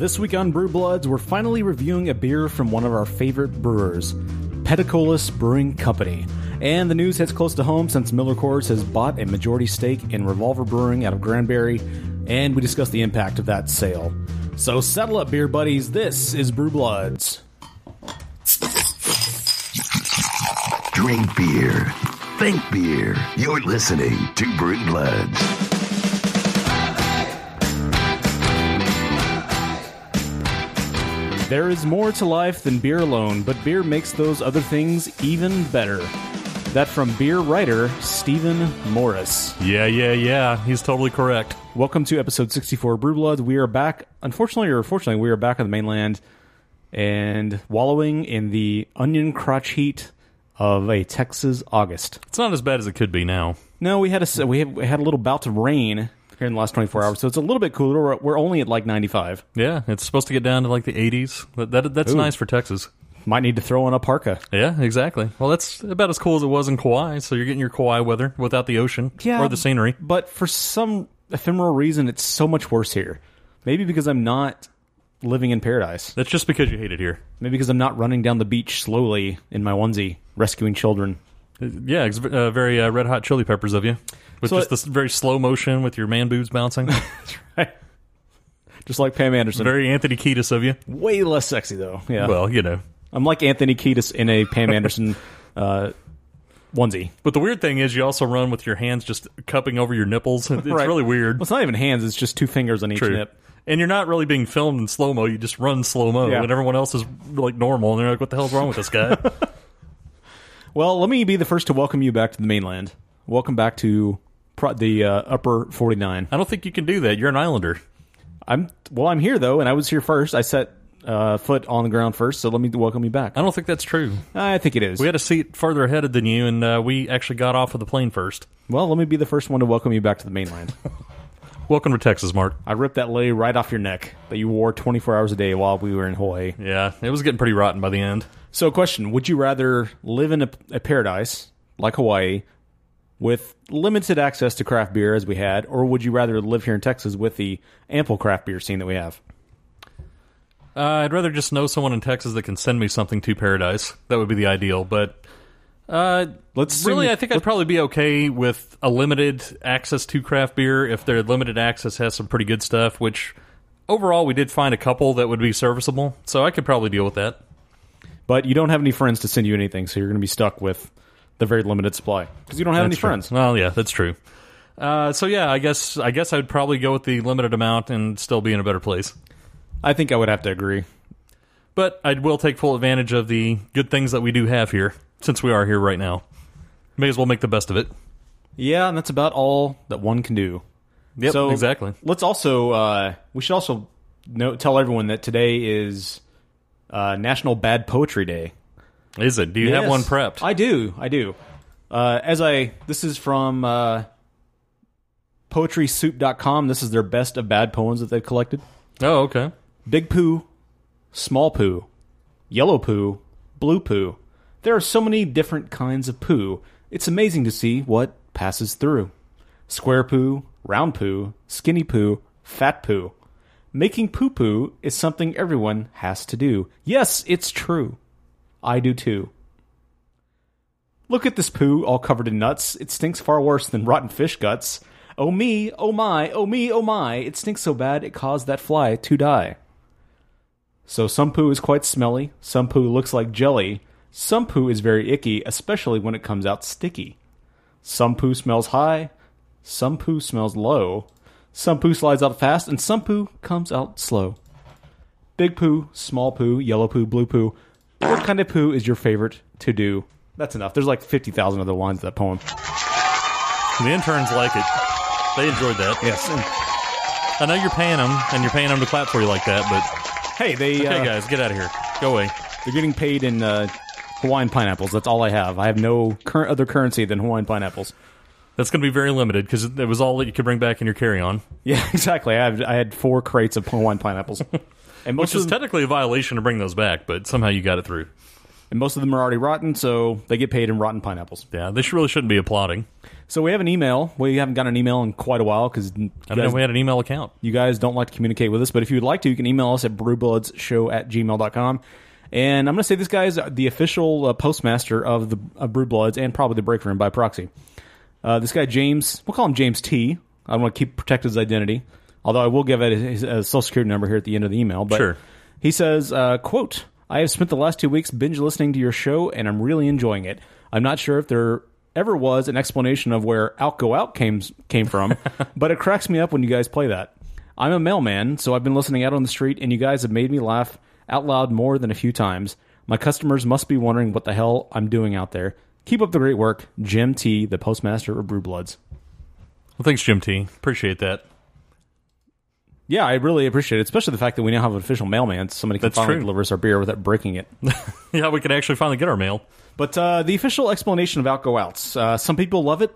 This week on Brew Bloods, we're finally reviewing a beer from one of our favorite brewers, Peticolas Brewing Company. And the news hits close to home since Miller Coors has bought a majority stake in Revolver Brewing out of Granbury, and we discuss the impact of that sale. So settle up, beer buddies. This is Brew Bloods. Drink beer. Think beer. You're listening to Brew Bloods. There is more to life than beer alone, but beer makes those other things even better. That from beer writer Stephen Morris. Yeah, yeah, yeah. He's totally correct. Welcome to episode 64 of Brew Blood. We are back, unfortunately or fortunately, we are back on the mainland and wallowing in the onion crotch heat of a Texas August. It's not as bad as it could be now. No, we had a we had, we had a little bout of rain here in the last 24 hours, so it's a little bit cooler. We're, we're only at like 95. Yeah, it's supposed to get down to like the 80s. That, that that's Ooh. nice for Texas. Might need to throw in a parka. Yeah, exactly. Well, that's about as cool as it was in Kauai. So you're getting your Kauai weather without the ocean Yeah. or the scenery. But for some ephemeral reason, it's so much worse here. Maybe because I'm not living in paradise. That's just because you hate it here. Maybe because I'm not running down the beach slowly in my onesie, rescuing children. Yeah, it's uh, very uh, red hot chili peppers of you. With So just it- this very slow motion with your man boobs bouncing. That's right. Just like Pam Anderson. very Anthony Kiedis of you. Way less sexy, though. Yeah. Well, you know. I'm like Anthony Kiedis in a Pam Anderson uh, onesie. But the weird thing is, you also run with your hands just cupping over your nipples. It's Right. really weird. Well, it's not even hands, it's just two fingers on each True. nip. And you're not really being filmed in slow mo. You just run slow mo, Yeah. and everyone else is like normal. And they're like, "What the hell's wrong with this guy?" Well, let me be the first to welcome you back to the mainland. Welcome back to pro- the uh, upper 49. I don't think you can do that. You're an islander. I'm well. I'm here though, and I was here first. I set uh, foot on the ground first, so let me welcome you back. I don't think that's true. I think it is. We had a seat further ahead than you, and uh, we actually got off of the plane first. well, let me be the first one to welcome you back to the mainland. Welcome to Texas, Mark. I ripped that lei right off your neck that you wore 24 hours a day while we were in Hawaii. Yeah, it was getting pretty rotten by the end. So, question: Would you rather live in a, a paradise like Hawaii with limited access to craft beer as we had, or would you rather live here in Texas with the ample craft beer scene that we have? Uh, I'd rather just know someone in Texas that can send me something to paradise. That would be the ideal. But uh, Let's really, assume- I think I'd probably be okay with a limited access to craft beer if their limited access has some pretty good stuff. Which overall, we did find a couple that would be serviceable, so I could probably deal with that. But you don't have any friends to send you anything, so you're going to be stuck with the very limited supply because you don't have any true. friends. Well, yeah, that's true. Uh, so yeah, I guess I guess I would probably go with the limited amount and still be in a better place. I think I would have to agree. But I will take full advantage of the good things that we do have here, since we are here right now. May as well make the best of it. Yeah, and that's about all that one can do. Yep, so exactly. Let's also uh, we should also know, tell everyone that today is uh, National Bad Poetry Day. Is it? Do you have one prepped? I do. I do. Uh, as I this is from uh, poetrysoup.com. This is their best of bad poems that they've collected. oh, okay. Big poo, small poo, yellow poo, blue poo. There are so many different kinds of poo. It's amazing to see what passes through. Square poo, round poo, skinny poo, fat poo. Making poo poo is something everyone has to do. Yes, it's true. I do too. Look at this poo all covered in nuts. It stinks far worse than rotten fish guts. Oh me, oh my, oh me, oh my. It stinks so bad it caused that fly to die. So some poo is quite smelly, some poo looks like jelly, some poo is very icky, especially when it comes out sticky. Some poo smells high, some poo smells low, some poo slides out fast, and some poo comes out slow. Big poo, small poo, yellow poo, blue poo. What kind of poo is your favorite to do? That's enough. There's like 50,000 other lines of that poem. The interns like it. They enjoyed that. Yes. And, I know you're paying them, and you're paying them to clap for you like that, but hey, they, okay, uh, guys, get out of here. Go away. they're getting paid in uh, Hawaiian pineapples. That's all I have. I have no current other currency than Hawaiian pineapples. That's going to be very limited because it was all that you could bring back in your carry-on, Yeah, exactly. I, have, I had four crates of Hawaiian pineapples. And most which is them, technically a violation to bring those back, but somehow you got it through. and most of them are already rotten, so they get paid in rotten pineapples. Yeah, they should, really shouldn't be applauding. So we have an email. We haven't gotten an email in quite a while because I didn't know we had an email account. you guys don't like to communicate with us. But if you'd like to, you can email us at brewbloodsshow at gmail.com. And I'm going to say this guy is the official uh, postmaster of the of Brew Bloods and probably the break room by proxy. Uh, this guy, James, we'll call him James T. I want to keep protect his identity, although I will give it his, his social security number here at the end of the email. But Sure. he says, uh, quote, I have spent the last two weeks binge listening to your show and I'm really enjoying it. I'm not sure if there ever was an explanation of where Out Go Out came, came from, but it cracks me up when you guys play that. I'm a mailman, so I've been listening out on the street and you guys have made me laugh out loud more than a few times. My customers must be wondering what the hell I'm doing out there. Keep up the great work, Jim T, the postmaster of Brew Bloods. Well, thanks, Jim T. Appreciate that. Yeah, I really appreciate it, especially the fact that we now have an official mailman. Somebody can That's finally true. deliver us our beer without breaking it. Yeah, we can actually finally get our mail. But uh, the official explanation of out go outs. Uh, some people love it.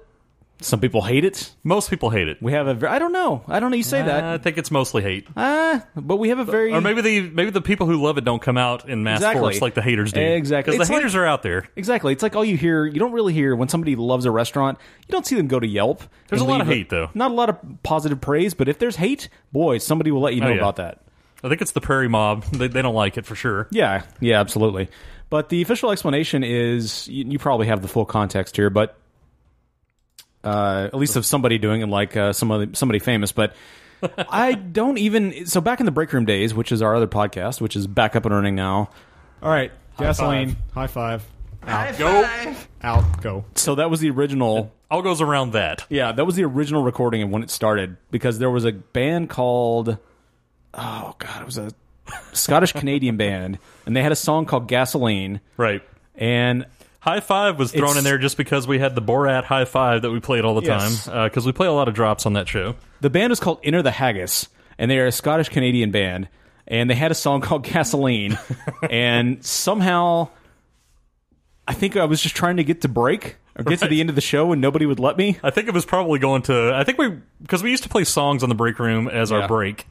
Some people hate it. Most people hate it. We have a. ver- I don't know. I don't know. You say that. I think it's mostly hate. Uh, but we have a very. Or maybe the maybe the people who love it don't come out in mass Exactly. force like the haters do. Exactly. Because It's the like- haters are out there. Exactly. It's like all you hear. You don't really hear when somebody loves a restaurant. You don't see them go to Yelp. There's and a lot of leave hate, though. Not a lot of positive praise, but if there's hate, boy, somebody will let you know Oh, yeah. about that. I think it's the prairie mob. They, they don't like it for sure. Yeah, yeah, absolutely. But the official explanation is you, you probably have the full context here, but uh, at least of somebody doing it, like uh, somebody somebody famous. But I don't even. So back in the break room days, which is our other podcast, which is back up and running now. All right, gasoline. High five. Out. Go. Out. Go. So that was the original. All goes around that. Yeah, that was the original recording of when it started because there was a band called oh god, it was a Scottish Canadian band, and they had a song called Gasoline, Right. and High five was thrown It's- in there just because we had the Borat high five that we played all the Yes. time. Because we play a lot of drops on that show. the band was called Enter the Haggis, and they are a Scottish Canadian band, and they had a song called Gasoline, and somehow, I think I was just trying to get to break or get to the end of the show, and nobody would let me. I think it was probably going to. I think we because we used to play songs on the break room as Yeah. our break,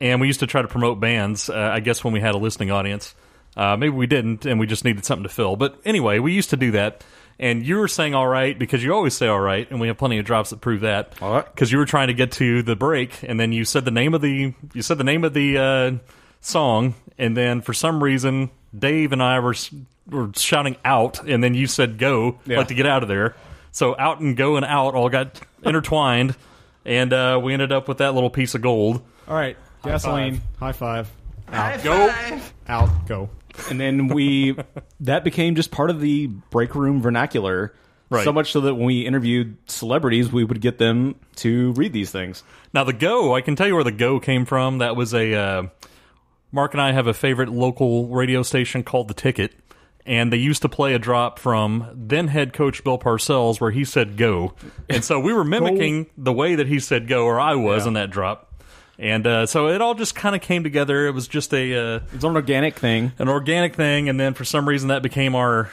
and we used to try to promote bands. Uh, I guess when we had a listening audience, uh, maybe we didn't, and we just needed something to fill. But anyway, we used to do that. And you were saying all right because you always say all right, and we have plenty of drops that prove that. All right. Because you were trying to get to the break, and then you said the name of the you said the name of the uh, song, and then for some reason Dave and I were were shouting out, and then you said go, Yeah. like to get out of there. So out and go and out all got intertwined, and uh, we ended up with that little piece of gold. All right, gasoline. High five. Out. Go. Out. Go. And then we that became just part of the break room vernacular. Right. So much so that when we interviewed celebrities, we would get them to read these things. Now the go, I can tell you where the go came from. That was a uh, Mark and I have a favorite local radio station called The Ticket, and they used to play a drop from then head coach Bill Parcells where he said go, and so we were mimicking the way that he said go, or I was Yeah. in that drop, and uh, so it all just kind of came together. It was just a uh, It's an organic thing. an organic thing, and then for some reason that became our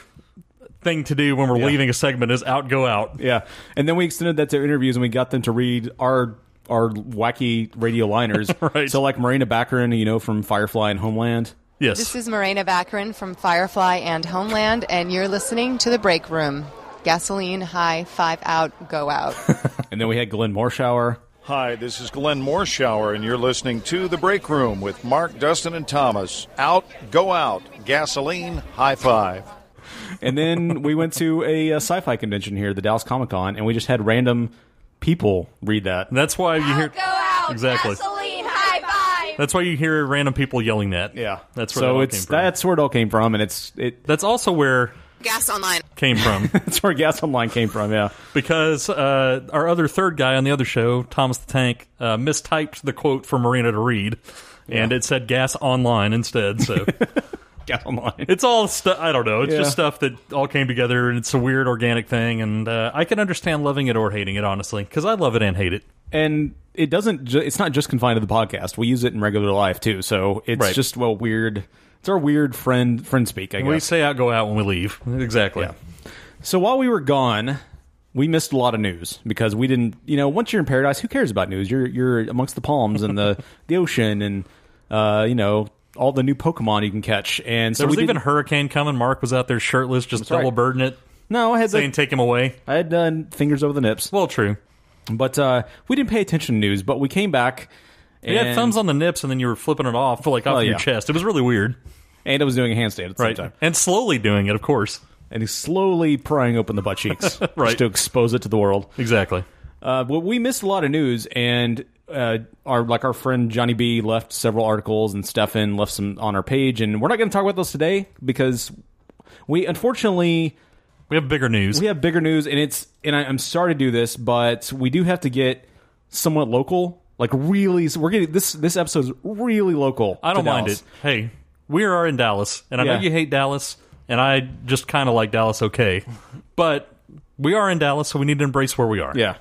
thing to do when we're Yeah. leaving a segment is out go out. Yeah, and then we extended that to interviews, and we got them to read our our wacky radio liners. Right. So like Morena Baccarin, you know, from Firefly and Homeland. Yes, This is Morena Baccarin from Firefly and Homeland, and you're listening to The Break Room. Gasoline, high, five out, go out. And then we had Glenn Morshower. Hi, this is Glenn Morshower, and you're listening to The Break Room with Mark, Dustin, and Thomas. Out, go out, gasoline, high five. And then we went to a, uh sci-fi convention here, the Dallas Comic Con, and we just had random people read that. that's why you hear Go out, exactly. gasoline, high five. That's why you hear random people yelling that. Yeah, that's where so that all it's came from. that's where it all came from, and it's it That's also where Gas online. came from that's where Gas Online came from. Yeah, because uh, our other third guy on the other show, Thomas the Tank, uh, mistyped the quote for Marina to read, and it said "gas online" instead. So Gas Online. it's all stuff. I don't know. It's Yeah. just stuff that all came together, and it's a weird organic thing. And uh, I can understand loving it or hating it, honestly, because I love it and hate it. and it doesn't. It's not just confined to the podcast. We use it in regular life too. So it's Right. just well weird. It's our weird friend friend speak. I guess. We say out, go out when we leave. Exactly. Yeah. So while we were gone, we missed a lot of news because we didn't. You know, once you're in paradise, who cares about news? You're you're amongst the palms and the the ocean and uh, you know all the new Pokemon you can catch. And so There was we even a hurricane coming. Mark was out there shirtless, just right. double birding it, no, I had saying the, take him away. I had uh, fingers over the nips, Well, true. but uh, we didn't pay attention to news. But we came back. You had thumbs on the nips, and then you were flipping it off, like off Oh, your yeah. chest. It was really weird, and I was doing a handstand at the right? same time. And slowly doing it, of course. And he's slowly prying open the butt cheeks Right. just to expose it to the world. Exactly. Uh, but we missed a lot of news, and uh, our like our friend Johnny B left several articles, and Stefan left some on our page, and we're not going to talk about those today because we unfortunately We have bigger news. we have bigger news, and it's and I, I'm sorry to do this, but we do have to get somewhat local, like really. So we're getting this this episode is really local. I don't mind Dallas. it. Hey, we are in Dallas, and I know you hate Dallas, and I just kind of like Dallas okay. But we are in Dallas, so we need to embrace where we are. Yeah,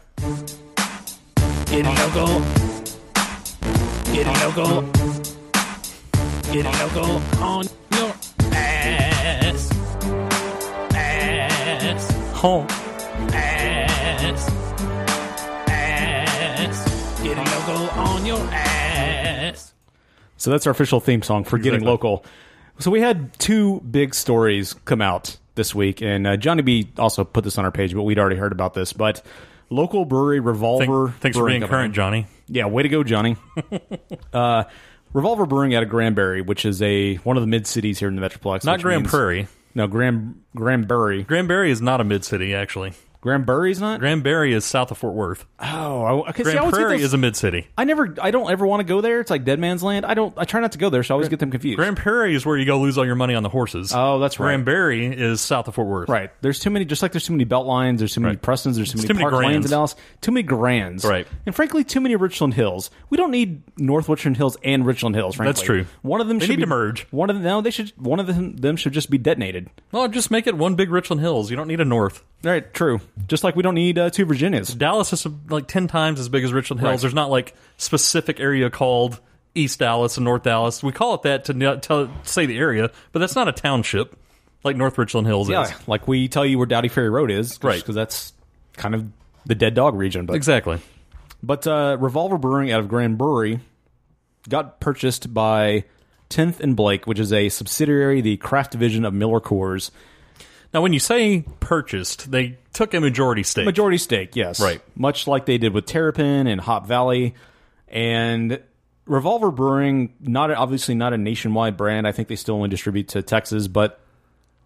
Get local. Get local. Get local on your ass. Ass. Home. Ass. Ass. Get local on your ass. so that's our official theme song for getting local. So we had two big stories come out this week, and uh, Johnny B also put this on our page, but we'd already heard about this. But local brewery Revolver. Thank, thanks for being Company. current, Johnny. Yeah, way to go, Johnny. uh, Revolver Brewing out of Granbury, which is a one of the mid cities here in the Metroplex. Not Grand means- Prairie. No, Gran Granbury. Granbury is not a mid city, actually. Granbury's not. Grand Granbury is south of Fort Worth. oh, I, okay. see, I Grand always get Prairie those- is a mid city. I never. I don't ever want to go there. It's like Dead Man's Land. I don't. I try not to go there, so I always get them confused. Grand Prairie is where you go lose all your money on the horses. Oh, that's right. Grand Granbury is south of Fort Worth. Right. There's too many. Just like there's too many belt lines. There's too many. Prestons. There's too many too many park lanes Grands. in Dallas. Too many Grands. Right. And frankly, too many Richland Hills. We don't need North Richland Hills and Richland Hills. Frankly, That's true. One of them They should need be, to merge. One of them. No, they should. One of them, them should just be detonated. Well, just make it one big Richland Hills. You don't need a north. Right. True. Just like we don't need uh, two Virginias. Dallas is like ten times as big as Richland Hills. Right. There's not like specific area called East Dallas and North Dallas. We call it that to tell, say the area, but that's not a township like North Richland Hills Yeah. is. Like we tell you where Dowdy Ferry Road is. Right. Because that's kind of the dead dog region. But Exactly. But uh, Revolver Brewing out of Granbury got purchased by 10th and Blake, which is a subsidiary, the craft division of Miller Coors. Now, when you say purchased, they took a majority stake. Majority stake, yes. Right. Much like they did with Terrapin and Hop Valley. And Revolver Brewing, not obviously not a nationwide brand. I think they still only distribute to Texas, but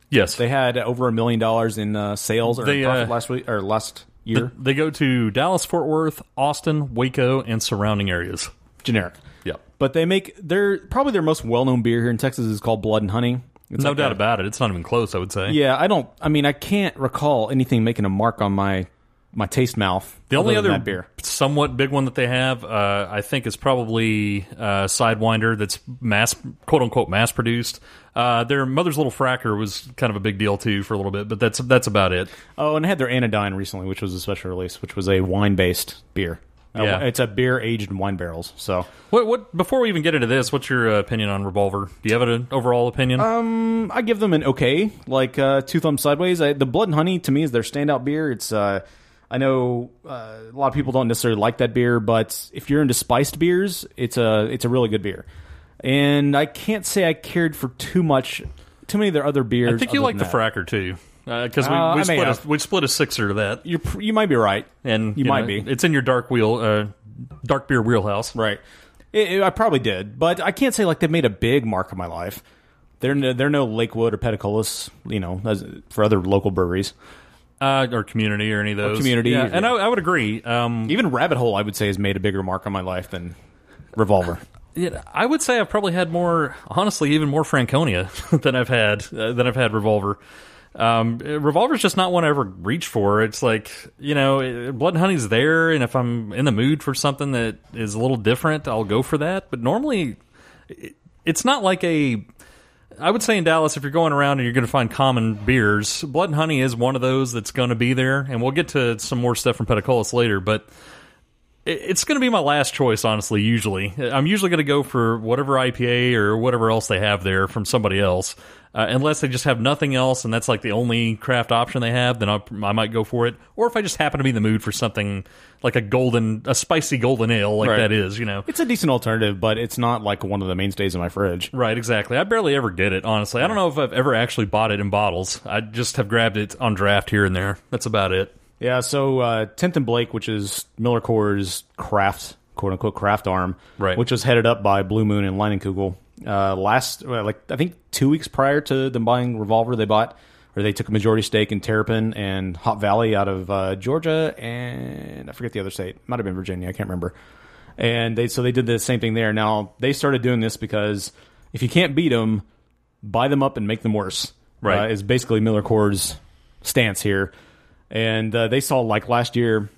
yes, they had over a million dollars in uh, sales or They, profit uh, last week or last year. they go to Dallas, Fort Worth, Austin, Waco, and surrounding areas. Generic. Yep. But they make their probably their most well known beer here in Texas is called Blood and Honey. It's no like doubt a- about it. It's not even close, I would say. Yeah, I don't. I mean, I can't recall anything making a mark on my my taste mouth. The only other beer. somewhat big one that they have, uh, I think, is probably uh, Sidewinder. That's mass, quote unquote, mass produced. Uh, their Mother's Little Fracker was kind of a big deal too for a little bit, but that's that's about it. Oh, and I had their Anodyne recently, which was a special release, which was a wine based beer. Uh, Yeah. it's a beer aged in wine barrels. So What? What? Before we even get into this, what's your uh, opinion on Revolver? Do you have an overall opinion? Um, I give them an okay, like uh, two thumbs sideways. I, the Blood and Honey to me is their standout beer. It's uh, I know uh, a lot of people don't necessarily like that beer, but if you're into spiced beers, it's a it's a really good beer. And I can't say I cared for too much, too many of their other beers. I think you like the. Fracker too, because we, Uh, I we may split a, we split a sixer to that, You're, you might be right, and you might know, be. It's in your dark wheel, uh, dark beer wheelhouse. Right. It, it- I probably did, but I can't say like they made a big mark of my life. They're no, they're no Lakewood or Peticolas, you know, as, for other local breweries. uh, or community or any of those. Community, yeah, yeah. and I, I would agree. Um, Even Rabbit Hole, I would say, has made a bigger mark on my life than Revolver. yeah, I would say I've probably had more, honestly, even more Franconia than I've had uh, than I've had Revolver. Um, Revolver's just not one I ever reach for. It's like you know, Blood and Honey's there, and if I'm in the mood for something that is a little different, I'll go for that. But normally, it's not like a I would say in Dallas, if you're going around and you're going to find common beers, Blood and Honey is one of those that's going to be there. And we'll get to some more stuff from Peticolas later, but it's going to be my last choice, honestly, usually. I'm usually going to go for whatever IPA or whatever else they have there from somebody else. Uh, unless they just have nothing else and that's like the only craft option they have, then I'll, I might go for it. Or if I just happen to be in the mood for something like a golden, a spicy golden ale like Right. that is, you know. It's a decent alternative, but it's not like one of the mainstays in my fridge. Right, exactly. I barely ever get it, honestly. I don't know if I've ever actually bought it in bottles. I just have grabbed it on draft here and there. That's about it. Yeah, so uh, 10th and Blake, which is Miller Coors craft, quote unquote, craft arm, Right. which was headed up by Blue Moon and Leinenkugel. Uh, last, like, I think two weeks prior to them buying Revolver, they bought, or they took a majority stake in Terrapin and Hop Valley out of uh, Georgia, and I forget the other state. Might have been Virginia, I can't remember. And they so they did the same thing there. Now, they started doing this because if you can't beat them, buy them up and make them worse. Right. Uh, is basically Miller Coors' stance here. And uh, they saw like last year.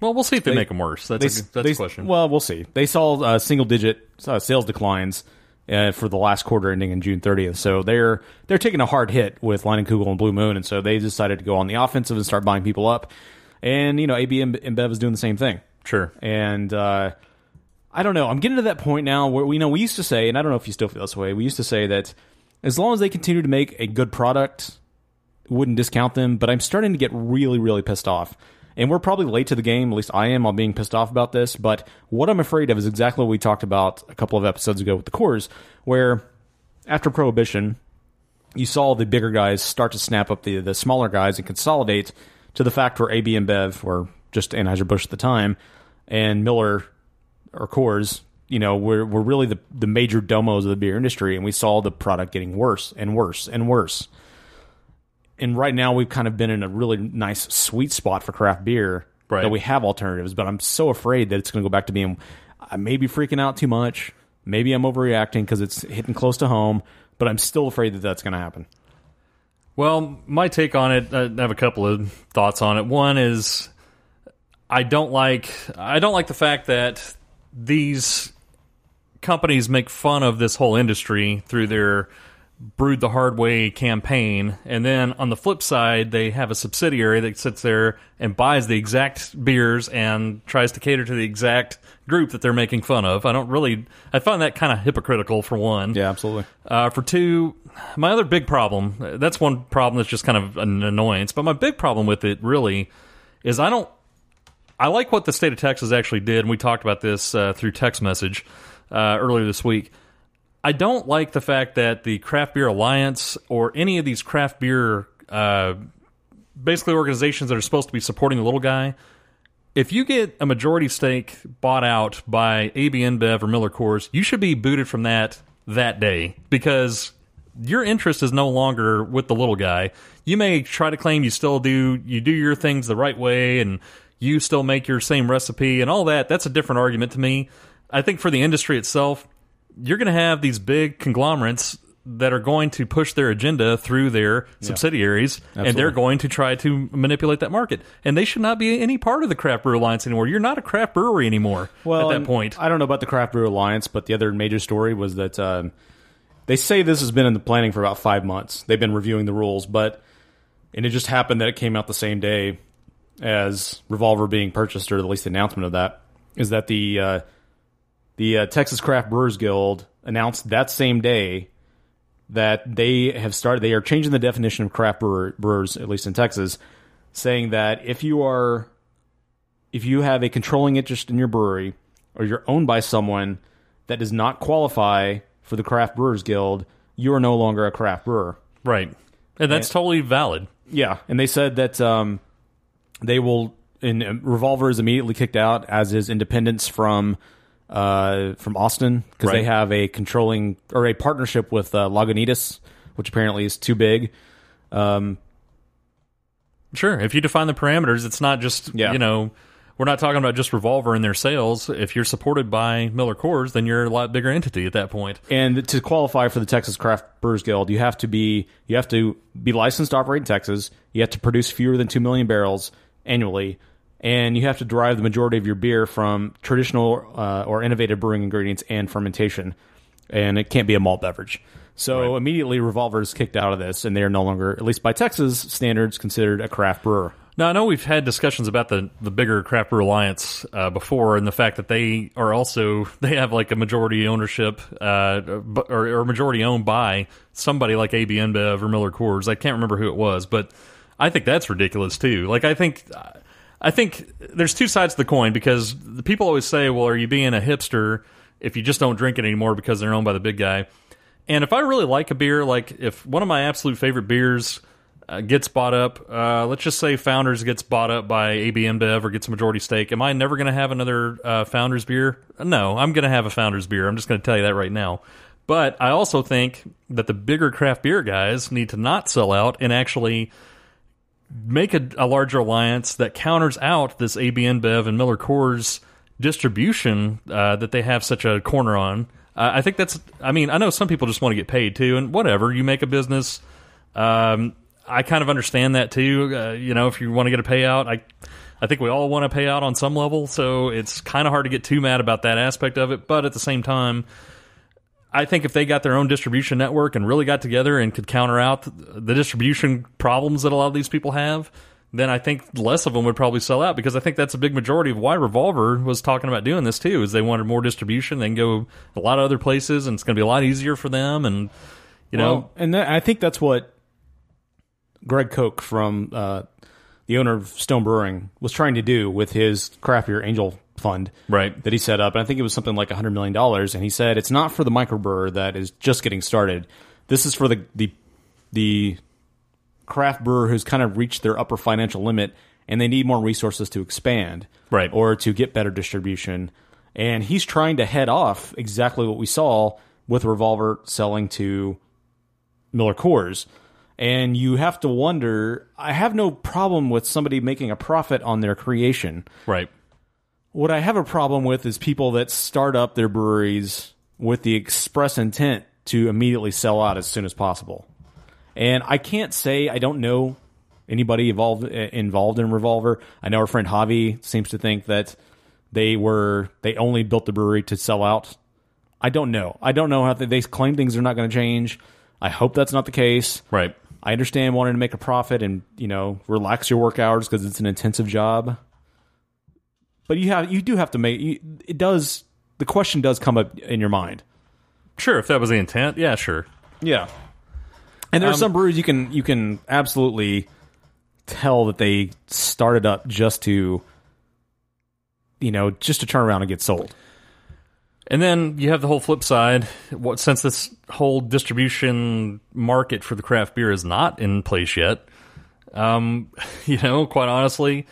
Well, we'll see if they, They- make them worse. That's, They, a, that's they, a question. Well, we'll see. They saw uh, single digit uh, sales declines uh, for the last quarter ending in June 30th. So they're they're taking a hard hit with Leinenkugel and Blue Moon, and so they decided to go on the offensive and start buying people up. And you know, AB InBev is doing the same thing. sure. And uh, I don't know. I'm getting to that point now where we know we used to say, and I don't know if you still feel this way. We used to say that as long as they continue to make a good product, wouldn't discount them. But I'm starting to get really, really pissed off. And we're probably late to the game. At least I am on being pissed off about this. But what I'm afraid of is exactly what we talked about a couple of episodes ago with the cores, where after Prohibition, you saw the bigger guys start to snap up the the smaller guys and consolidate to the fact where AB InBev were just Anheuser Busch at the time, and Miller or Coors, you know, were were really the the major domos of the beer industry, and we saw the product getting worse and worse and worse. And right now, we've kind of been in a really nice sweet spot for craft beer Right. that we have alternatives, but I'm so afraid that it's going to go back to being I may be freaking out too much. Maybe I'm overreacting because it's hitting close to home, but I'm still afraid that that's going to happen. Well, my take on it, I have a couple of thoughts on it. One is I don't like I don't like the fact that these companies make fun of this whole industry through their brewed the hard way campaign and then on the flip side they have a subsidiary that sits there and buys the exact beers and tries to cater to the exact group that they're making fun of. I don't really I find that kind of hypocritical for one. Yeah, absolutely. Uh, for two, my other big problem, that's one problem that's just kind of an annoyance, but my big problem with it really is I don't, I like what the state of Texas actually did, and we talked about this uh, through text message uh, earlier this week. I don't like the fact that the Craft Beer Alliance or any of these craft beer, uh, basically organizations that are supposed to be supporting the little guy, if you get a majority stake bought out by AB InBev or Miller Coors, you should be booted from that that day because your interest is no longer with the little guy. You may try to claim you still do you do your things the right way and you still make your same recipe and all that. That's a different argument to me. I think for the industry itself, you're going to have these big conglomerates that are going to push their agenda through their subsidiaries and they're going to try to manipulate that market. And they should not be any part of the craft brew alliance anymore. You're not a craft brewery anymore Well, at that point. I don't know about the Craft Brew Alliance, but the other major story was that um, they say this has been in the planning for about five months. They've been reviewing the rules, but and it just happened that it came out the same day as Revolver being purchased, or at least the announcement of that is that the uh, the uh, Texas Craft Brewers Guild announced that same day that they have started. They are changing the definition of craft brewer, brewers, at least in Texas, saying that if you are if you have a controlling interest in your brewery or you're owned by someone that does not qualify for the Craft Brewers Guild, you are no longer a craft brewer. right. And that's totally valid. Yeah, and they said that um, they will. And uh, Revolver is immediately kicked out, as is Independence from uh, from Austin, because they have a controlling or a partnership with uh, Lagunitas, which apparently is too big. Um, Sure. If you define the parameters, it's not just, Yeah. you know, we're not talking about just Revolver and their sales. If you're supported by Miller Coors, then you're a lot bigger entity at that point. And to qualify for the Texas Craft Brewers Guild, you have to be you have to be licensed to operate in Texas. You have to produce fewer than two million barrels annually, and you have to derive the majority of your beer from traditional uh, or innovative brewing ingredients and fermentation. And it can't be a malt beverage. So immediately, Revolver is kicked out of this, and they are no longer, at least by Texas standards, considered a craft brewer. Now I know we've had discussions about the the bigger craft brew alliance uh, before, and the fact that they are also they have like a majority ownership uh, or, or majority owned by somebody like AB InBev or Miller Coors. I can't remember who it was, but I think that's ridiculous too. Like I think. I think there's two sides to the coin because the people always say, "Well, are you being a hipster if you just don't drink it anymore because they're owned by the big guy?" And if I really like a beer, like if one of my absolute favorite beers uh, gets bought up, uh, let's just say Founders gets bought up by AB InBev or gets a majority stake, am I never going to have another uh, Founders beer? No, I'm going to have a Founders beer. I'm just going to tell you that right now. But I also think that the bigger craft beer guys need to not sell out and actually make a, a larger alliance that counters out this AB InBev and Miller Coors distribution uh, that they have such a corner on. Uh, I think that's. I mean, I know some people just want to get paid too, and whatever. You make a business. Um, I kind of understand that too. Uh, you know, if you want to get a payout, I, I think we all want to pay out on some level. So it's kind of hard to get too mad about that aspect of it. But at the same time, I think if they got their own distribution network and really got together and could counter out the distribution problems that a lot of these people have, then I think less of them would probably sell out because I think that's a big majority of why Revolver was talking about doing this too. Is they wanted more distribution, they can go a lot of other places, and it's going to be a lot easier for them. And you know, Well, and that, I think that's what Greg Koch from uh, the owner of Stone Brewing was trying to do with his craft beer angel fund, Right. That he set up, and I think it was something like hundred million dollars. And he said it's not for the microbrewer that is just getting started. This is for the the the craft brewer who's kind of reached their upper financial limit and they need more resources to expand Right. or to get better distribution and he's trying to head off exactly what we saw with revolver selling to miller coors and you have to wonder i have no problem with somebody making a profit on their creation right. What I have a problem with is people that start up their breweries with the express intent to immediately sell out as soon as possible. And I can't say I don't know anybody involved involved in Revolver. I know our friend Javi seems to think that they were they only built the brewery to sell out. I don't know. I don't know how they, they claim things are not going to change. I hope that's not the case. Right. I understand wanting to make a profit and you know relax your work hours because it's an intensive job. But you have you do have to make you, it does the question does come up in your mind. Sure. If that was the intent, yeah, sure. Yeah, and there's Um, some breweries you can you can absolutely tell that they started up just to you know just to turn around and get sold. And then you have the whole flip side. What since this whole distribution market for the craft beer is not in place yet, um, you know, quite honestly,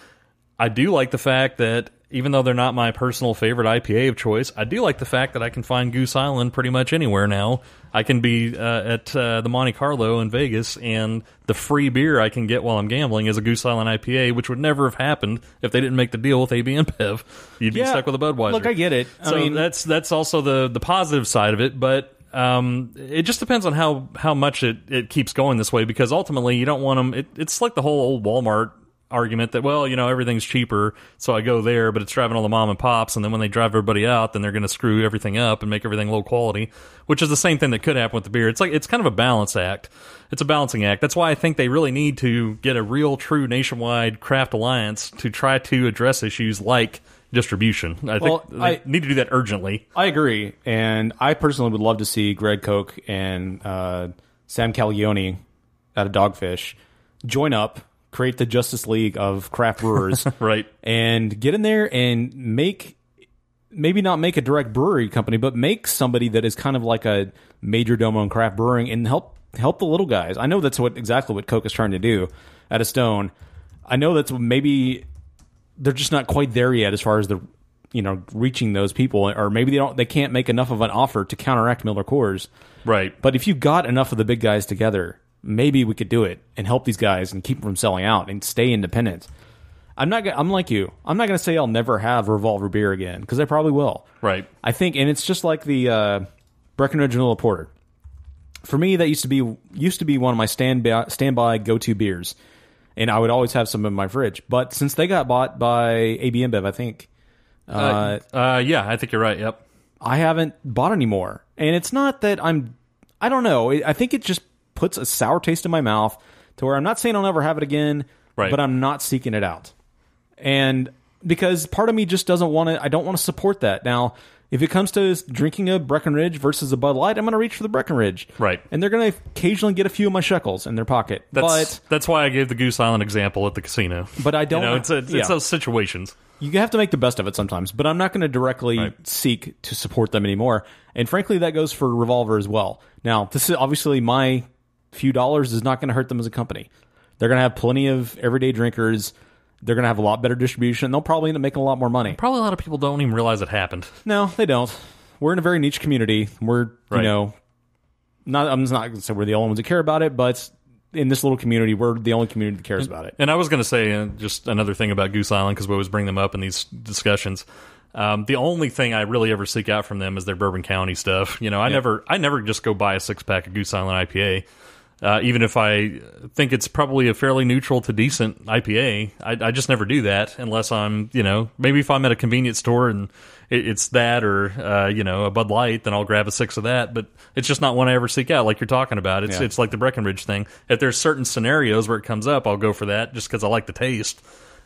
I do like the fact that even though they're not my personal favorite IPA of choice, I do like the fact that I can find Goose Island pretty much anywhere now. I can be uh, at uh, the Monte Carlo in Vegas, and the free beer I can get while I'm gambling is a Goose Island IPA, which would never have happened if they didn't make the deal with AB InBev. You'd be stuck with a Budweiser. Look, I get it. I So mean- that's that's also the the positive side of it, but um, it just depends on how how much it, it keeps going this way because ultimately you don't want them. It, it's like the whole old Walmart argument that well you know everything's cheaper so i go there but it's driving all the mom and pops and then when they drive everybody out then they're going to screw everything up and make everything low quality which is the same thing that could happen with the beer. It's like it's kind of a balance act. It's a balancing act. That's why i think they really need to get a real true nationwide craft alliance to try to address issues like distribution. I Well, think they I- need to do that urgently. I agree, and I personally would love to see Greg Koch and uh, Sam Calagione out of Dogfish join up, create the Justice League of craft brewers, Right. and get in there and make maybe not make a direct brewery company, but make somebody that is kind of like a major domo in craft brewing and help help the little guys. I know that's what exactly what Koch is trying to do at a Stone. I know that's maybe they're just not quite there yet as far as the you know reaching those people, or maybe they don't they can't make enough of an offer to counteract Miller Coors. Right. But if you got enough of the big guys together, maybe we could do it and help these guys and keep them from selling out and stay independent. I'm not. gonna- I'm like you. I'm not going to say I'll never have Revolver beer again because I probably will. Right. I think, and it's just like the uh, Breckenridge Vanilla Porter. For me, that used to be used to be one of my standby standby go to beers, and I would always have some in my fridge. But since they got bought by AB InBev, I think Uh, uh, yeah, I think you're right. Yep. I haven't bought anymore. And it's not that I'm, I don't know. I think it just puts a sour taste in my mouth to where I'm not saying I'll never have it again, Right. but I'm not seeking it out. And because part of me just doesn't want to, I don't want to support that. Now, if it comes to drinking a Breckenridge versus a Bud Light, I'm going to reach for the Breckenridge. Right. And they're going to occasionally get a few of my shekels in their pocket. That's but that's why I gave the Goose Island example at the casino. But I don't- You know, it's, it's, yeah. those situations. you have to make the best of it sometimes. But I'm not going to directly Right. seek to support them anymore. And frankly, that goes for Revolver as well. Now, this is obviously my few dollars is not going to hurt them as a company. They're going to have plenty of everyday drinkers. They're going to have a lot better distribution. They'll probably end up making a lot more money. Probably a lot of people don't even realize it happened. No, they don't. We're in a very niche community. We're, you know, not. I'm not going to say we're the only ones that care about it, but in this little community, we're the only community that cares about it. And I was going to say uh, just another thing about Goose Island because we always bring them up in these discussions. Um, the only thing I really ever seek out from them is their Bourbon County stuff. You know, I never, I never just go buy a six pack of Goose Island IPA. Uh, even if I think it's probably a fairly neutral to decent IPA, I, I just never do that unless I'm, you know, maybe if I'm at a convenience store and it, it's that or, uh, you know, a Bud Light, then I'll grab a six of that. But it's just not one I ever seek out, like you're talking about. It's Yeah. it's like the Breckenridge thing. If there's certain scenarios where it comes up, I'll go for that just because I like the taste.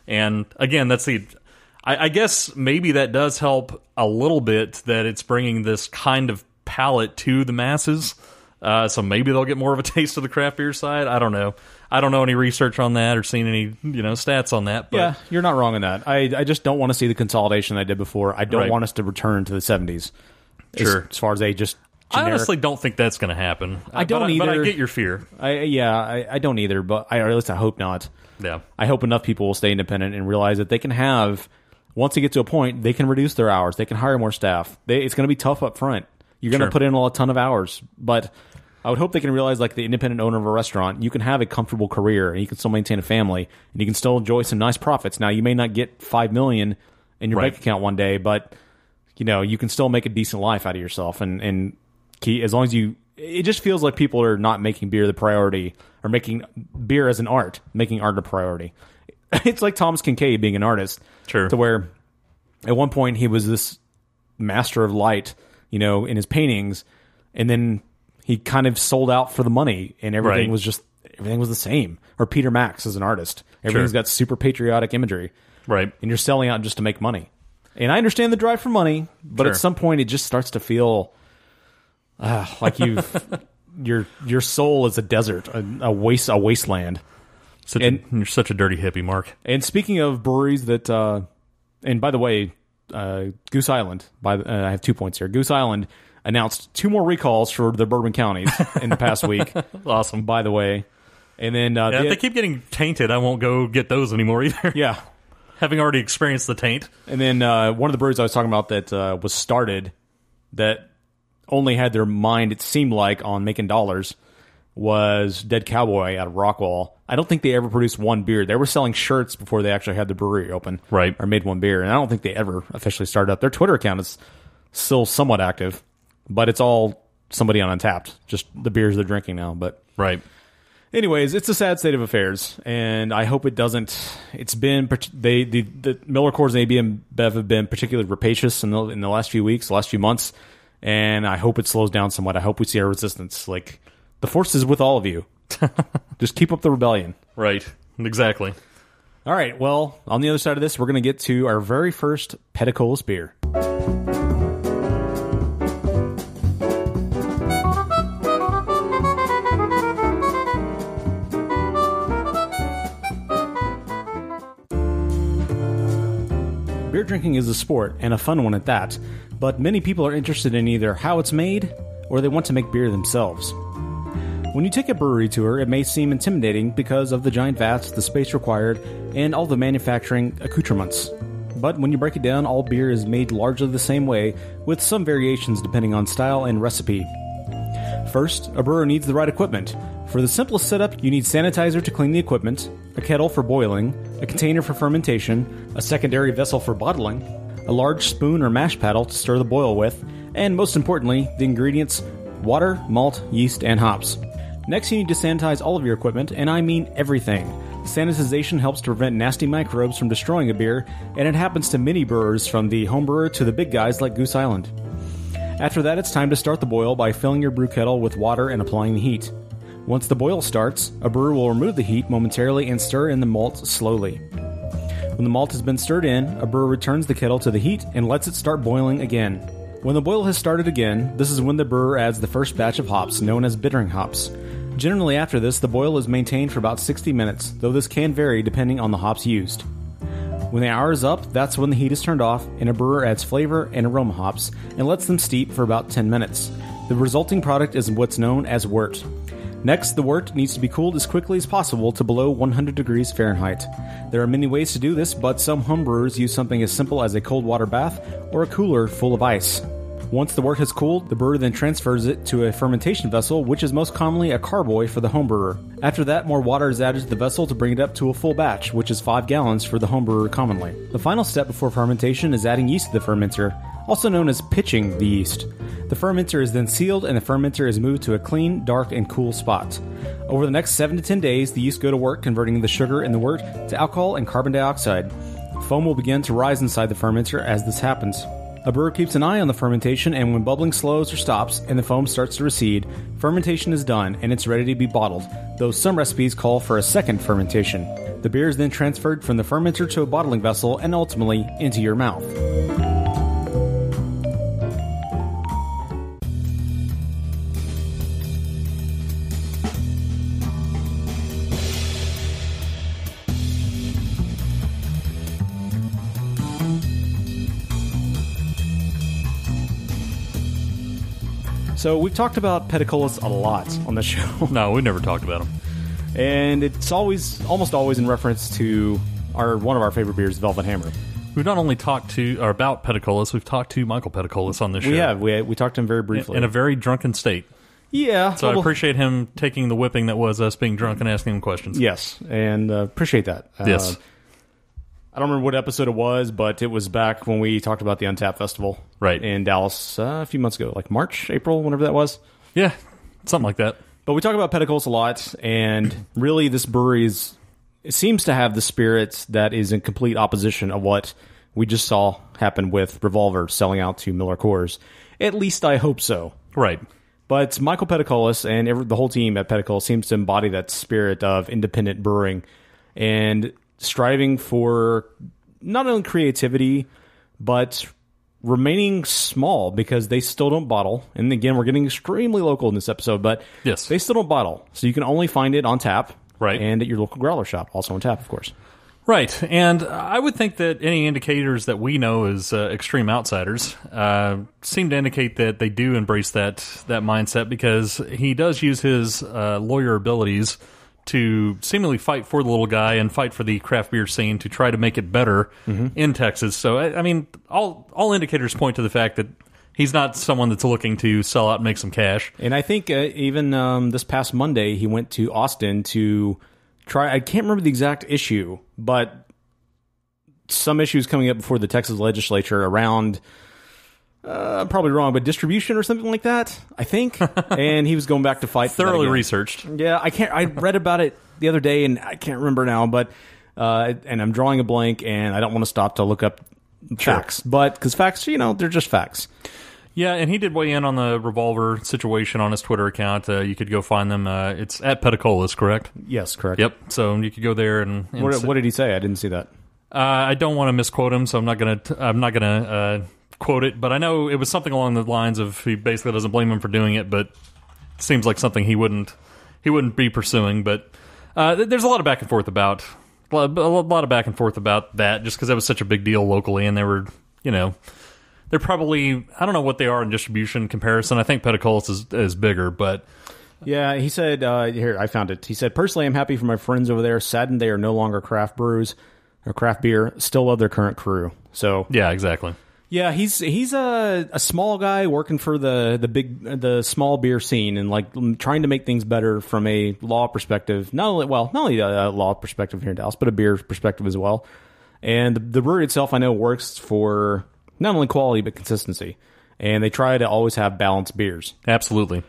And again, that's the. I, I guess maybe that does help a little bit that it's bringing this kind of palate to the masses. Uh, so maybe they'll get more of a taste of the craft beer side. I don't know. I don't know any research on that or seen any you know stats on that. But yeah, you're not wrong in that. I, I just don't want to see the consolidation I did before. I don't Right. want us to return to the 70s. Sure. As, far as a just I honestly don't think that's going to happen. I don't but, But I get your fear. I, yeah, I, I don't either, but I, or at least I hope not. Yeah. I hope enough people will stay independent and realize that they can have, once they get to a point, they can reduce their hours. They can hire more staff. They, it's going to be tough up front. You're going to Sure. put in a ton of hours, but I would hope they can realize, like the independent owner of a restaurant, you can have a comfortable career and you can still maintain a family and you can still enjoy some nice profits. Now, you may not get five million in your Right. bank account one day, but you know you can still make a decent life out of yourself and and key as long as you. It just feels like people are not making beer the priority or making beer as an art, making art a priority. It's like Thomas Kinkade being an artist, Sure. to where at one point he was this master of light, you know, in his paintings, and then he kind of sold out for the money, and everything Right. was just everything was the same. Or Peter Max as an artist, everything's Sure. got super patriotic imagery, Right. and you're selling out just to make money. And I understand the drive for money, but Sure. at some point it just starts to feel uh, like you've your your soul is a desert, a, a waste, a wasteland. Such And- a, you're such a dirty hippie, Mark. And speaking of breweries that, uh, and by the way, uh, Goose Island. By the, uh, I have two points here. Goose Island announced two more recalls for the bourbon counties in the past week. Awesome. By the way, and then uh, Yeah, the- if they keep getting tainted, I won't go get those anymore either. yeah, Having already experienced the taint. and then uh, one of the breweries I was talking about that uh, was started that only had their mind, it seemed like, on making dollars was Dead Cowboy out of Rockwall. I don't think they ever produced one beer. They were selling shirts before they actually had the brewery open, Right. Or made one beer, and I don't think they ever officially started up. Their Twitter account is still somewhat active, but it's all somebody on Untapped, just the beers they're drinking now. But Right. anyways, it's a sad state of affairs, and I hope it doesn't. It's been they the, the Miller Coors and AB InBev have been particularly rapacious in the in the last few weeks, the last few months, and I hope it slows down somewhat. I hope we see our resistance. Like the force is with all of you. Just keep up the rebellion. Right. Exactly. All right. Well, on the other side of this, we're going to get to our very first Peticolas beer. Beer drinking is a sport, and a fun one at that, but many people are interested in either how it's made or they want to make beer themselves. When you take a brewery tour, it may seem intimidating because of the giant vats, the space required, and all the manufacturing accoutrements. But when you break it down, all beer is made largely the same way, with some variations depending on style and recipe. First, a brewer needs the right equipment. For the simplest setup, you need sanitizer to clean the equipment, a kettle for boiling, a container for fermentation, a secondary vessel for bottling, a large spoon or mash paddle to stir the boil with, and most importantly, the ingredients water, malt, yeast, and hops. Next, you need to sanitize all of your equipment, and I mean everything. Sanitization helps to prevent nasty microbes from destroying a beer, and it happens to many brewers from the home brewer to the big guys like Goose Island. After that, it's time to start the boil by filling your brew kettle with water and applying the heat. Once the boil starts, a brewer will remove the heat momentarily and stir in the malt slowly. When the malt has been stirred in, a brewer returns the kettle to the heat and lets it start boiling again. When the boil has started again, this is when the brewer adds the first batch of hops, known as bittering hops. Generally, after this, the boil is maintained for about 60 minutes, though this can vary depending on the hops used. When the hour is up, that's when the heat is turned off, and a brewer adds flavor and aroma hops and lets them steep for about 10 minutes. The resulting product is what's known as wort. Next, the wort needs to be cooled as quickly as possible to below 100 degrees Fahrenheit. There are many ways to do this, but some homebrewers use something as simple as a cold water bath or a cooler full of ice. Once the wort has cooled, the brewer then transfers it to a fermentation vessel, which is most commonly a carboy for the homebrewer. After that, more water is added to the vessel to bring it up to a full batch, which is 5 gallons for the homebrewer commonly. The final step before fermentation is adding yeast to the fermenter, also known as pitching the yeast. The fermenter is then sealed and the fermenter is moved to a clean, dark, and cool spot. Over the next 7 to 10 days, the yeast go to work converting the sugar in the wort to alcohol and carbon dioxide. Foam will begin to rise inside the fermenter as this happens. A brewer keeps an eye on the fermentation, and when bubbling slows or stops and the foam starts to recede, fermentation is done and it's ready to be bottled, though some recipes call for a second fermentation. The beer is then transferred from the fermenter to a bottling vessel and ultimately into your mouth. So we've talked about Peticolas a lot on the show, No, we never talked about them. and it's always, almost always, in reference to our one of our favorite beers, Velvet Hammer. We've not only talked to or about Peticolas, we've talked to Michael Peticolas on this show. We have we we talked to him very briefly. in a very drunken state. yeah, So I appreciate him taking the whipping that was us being drunk and asking him questions. Yes, and uh, appreciate that. Uh, Yes. I don't remember what episode it was, but it was back when we talked about the Untapped Festival, Right. in Dallas uh, a few months ago, like March, April, whenever that was. Yeah, something like that. But we talk about Peticolas a lot, and really, this brewery is seems to have the spirit that is in complete opposition of what we just saw happen with Revolver selling out to Miller Coors. At least I hope so. Right. But Michael Peticolas and every, the whole team at Peticolas seems to embody that spirit of independent brewing and striving for not only creativity, but remaining small because they still don't bottle. And again, we're getting extremely local in this episode, but Yes. they still don't bottle. So you can only find it on tap. Right. And at your local growler shop, also on tap, of course. Right, and I would think that any indicators that we know as uh, extreme outsiders uh, seem to indicate that they do embrace that that mindset because he does use his uh, lawyer abilities to seemingly fight for the little guy and fight for the craft beer scene to try to make it better in Texas. So I, I mean, all all indicators point to the fact that he's not someone that's looking to sell out and make some cash. And I think uh, even um, this past Monday, he went to Austin to try. I can't remember the exact issue, but some issues coming up before the Texas legislature around. Uh, I'm probably wrong, but distribution or something like that. I think, and he was going back to fight. Thoroughly researched. Yeah, I can't. I read about it the other day, and I can't remember now. But uh, and I'm drawing a blank, and I don't want to stop to look up facts. But because facts, you know, they're just facts. Yeah, and he did weigh in on the revolver situation on his Twitter account. Uh, you could go find them. Uh, it's at Peticolas, correct? Yes, correct. Yep. So you could go there and. and What, what did he say? I didn't see that. uh, I don't want to misquote him, so I'm not gonna. T- I'm not gonna uh, quote it, but I know it was something along the lines of he basically doesn't blame him for doing it, but seems like something he wouldn't he wouldn't be pursuing. But uh, th- there's a lot of back and forth about a lot of back and forth about that, just because that was such a big deal locally, and they were you know. They're probably I don't know what they are in distribution comparison. I think Peticolas is is bigger, but Yeah, he said, uh, here, I found it. He said, personally, I'm happy for my friends over there. Saddened they are no longer craft brews or craft beer. Still love their current crew. So, yeah, exactly. Yeah, he's he's a, a small guy working for the, the big, the small beer scene and like trying to make things better from a law perspective. Not only, well, not only a, law perspective here in Dallas, but a beer perspective as well. And the, the brewery itself, I know, works for not only quality, but consistency. And they try to always have balanced beers. Absolutely.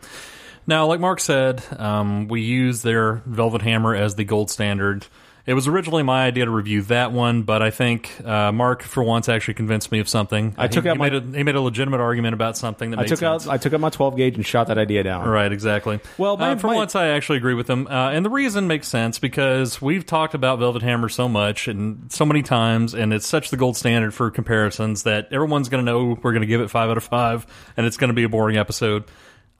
Now, like Mark said, um, we use their Velvet Hammer as the gold standard, It was originally my idea to review that one, but I think uh, Mark, for once, actually convinced me of something. I took out he my- made a, he made a legitimate argument about something that I took sense. out I took out my 12 gauge and shot that idea down. Right, exactly. Well, my- uh, for my- once, I actually agree with him, uh, and the reason makes sense because we've talked about Velvet Hammer so much and so many times, and it's such the gold standard for comparisons that everyone's going to know we're going to give it five out of five, and it's going to be a boring episode.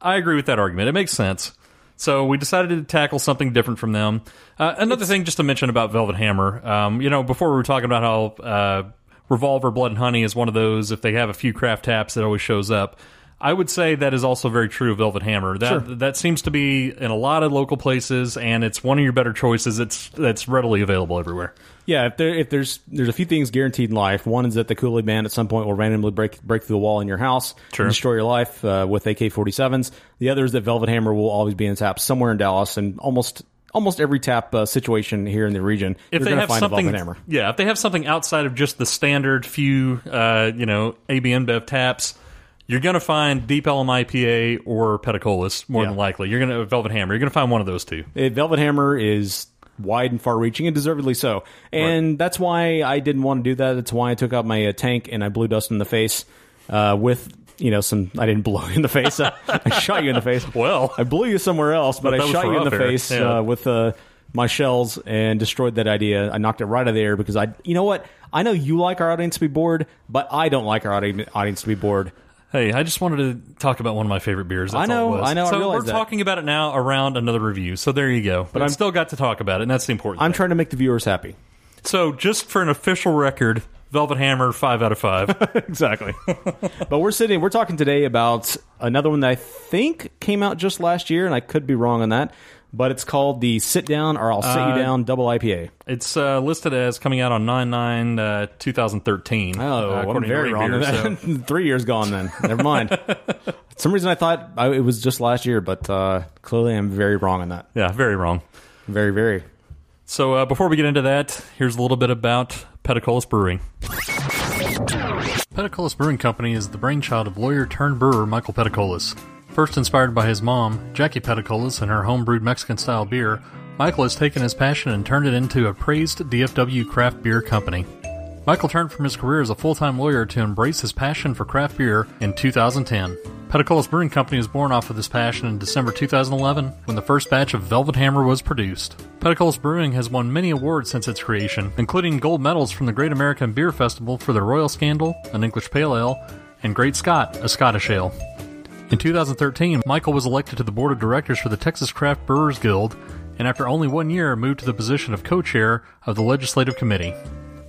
I agree with that argument; it makes sense. So we decided to tackle something different from them. Uh, another thing, just to mention about Velvet Hammer, um, you know, before we were talking about how uh, Revolver Blood and Honey is one of those. If they have a few craft taps, that always shows up. I would say that is also very true of Velvet Hammer. That that seems to be in a lot of local places, and it's one of your better choices. It's that's readily available everywhere. Yeah, if there if there's there's a few things guaranteed in life. One is that the Kool Aid Man at some point will randomly break break through the wall in your house Sure. and destroy your life uh, with AK-47s. The other is that Velvet Hammer will always be in tap somewhere in Dallas and almost almost every tap uh, situation here in the region. If they going to have find a something, Velvet Hammer. yeah, if they have something outside of just the standard few, uh, you know, AB InBev taps. You're going to find Deep Ellum IPA or Peticolas more Yeah. than likely. You're going to Velvet Hammer. You're going to find one of those two. Uh, Velvet Hammer is wide and far-reaching, and deservedly so. And that's why I didn't want to do that. That's why I took out my uh, tank and I blew dust in the face uh, with you know some. I didn't blow you in the face. I, I shot you in the face. Well. I blew you somewhere else, but, But I shot you in the air. face Yeah. uh, with uh, my shells and destroyed that idea. I knocked it right out of the air because I. You know what? I know you like our audience to be bored, but I don't like our audi- audience to be bored. Hey, I just wanted to talk about one of my favorite beers. That's I know, all it was. I know, So realize we're that. talking about it now around another review. So there you go. But I've I'm- still got to talk about it, and that's the important. I'm thing. trying to make the viewers happy. So just for an official record, Velvet Hammer five out of five. exactly. but we're sitting, we're talking today about another one that I think came out just last year, and I could be wrong on that. But it's called the Sit Down or I'll Sit Uh, You Down Double IPA. it's uh, listed as coming out on 9 9 uh, 2013. Oh, uh, I'm according to very wrong. Rate on Beer, that. Three years gone then. Never mind. For some reason I thought I, it was just last year, but uh, clearly I'm very wrong on that. yeah, very wrong. Very, very. So uh, before we get into that, here's a little bit about Peticolas Brewing. Peticolas Brewing Company is the brainchild of lawyer turned brewer Michael Peticolas. First inspired by his mom, Jackie Peticolas, and her homebrewed Mexican style beer, Michael has taken his passion and turned it into a praised DFW craft beer company. Michael turned from his career as a full time lawyer to embrace his passion for craft beer in 2010. Peticolas Brewing Company was born off of this passion in December 2011 when the first batch of Velvet Hammer was produced. Peticolas Brewing has won many awards since its creation, including gold medals from the Great American Beer Festival for their Royal Scandal, an English Pale Ale, and Great Scott, a Scottish Ale. In 2013, Michael was elected to the board of directors for the Texas Craft Brewers Guild, and after only one year, moved to the position of co chair of the Legislative Committee.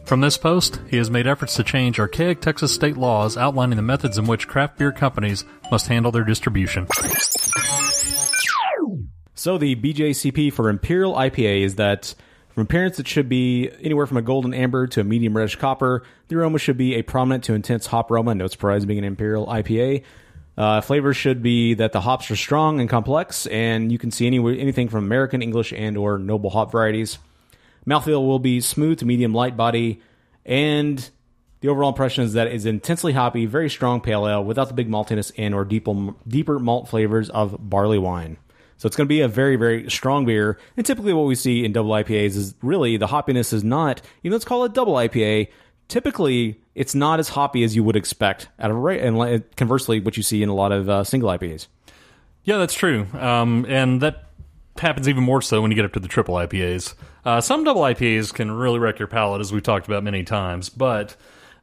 From this post, he has made efforts to change archaic Texas state laws outlining the methods in which craft beer companies must handle their distribution. So the BJCP for Imperial IPA is that from appearance it should be anywhere from a golden amber to a medium reddish copper. The aroma should be a prominent to intense hop aroma. No surprise being an Imperial IPA. Uh, flavors should be that the hops are strong and complex, and you can see any, anything from American, English, and or noble hop varieties. Mouthfeel will be smooth to medium light body, and the overall impression is that it's intensely hoppy, very strong pale ale without the big maltiness and or deeper, deeper malt flavors of barley wine. So it's going to be a very, very strong beer. And typically, what we see in double IPAs is really the hoppiness is not, even it's called a double IPA, typically it's not as hoppy as you would expect of a, ra- and conversely, what you see in a lot of uh, single IPAs. Yeah, that's true. Um, and that happens even more so when you get up to the triple IPAs. Uh, some double IPAs can really wreck your palate, as we've talked about many times. But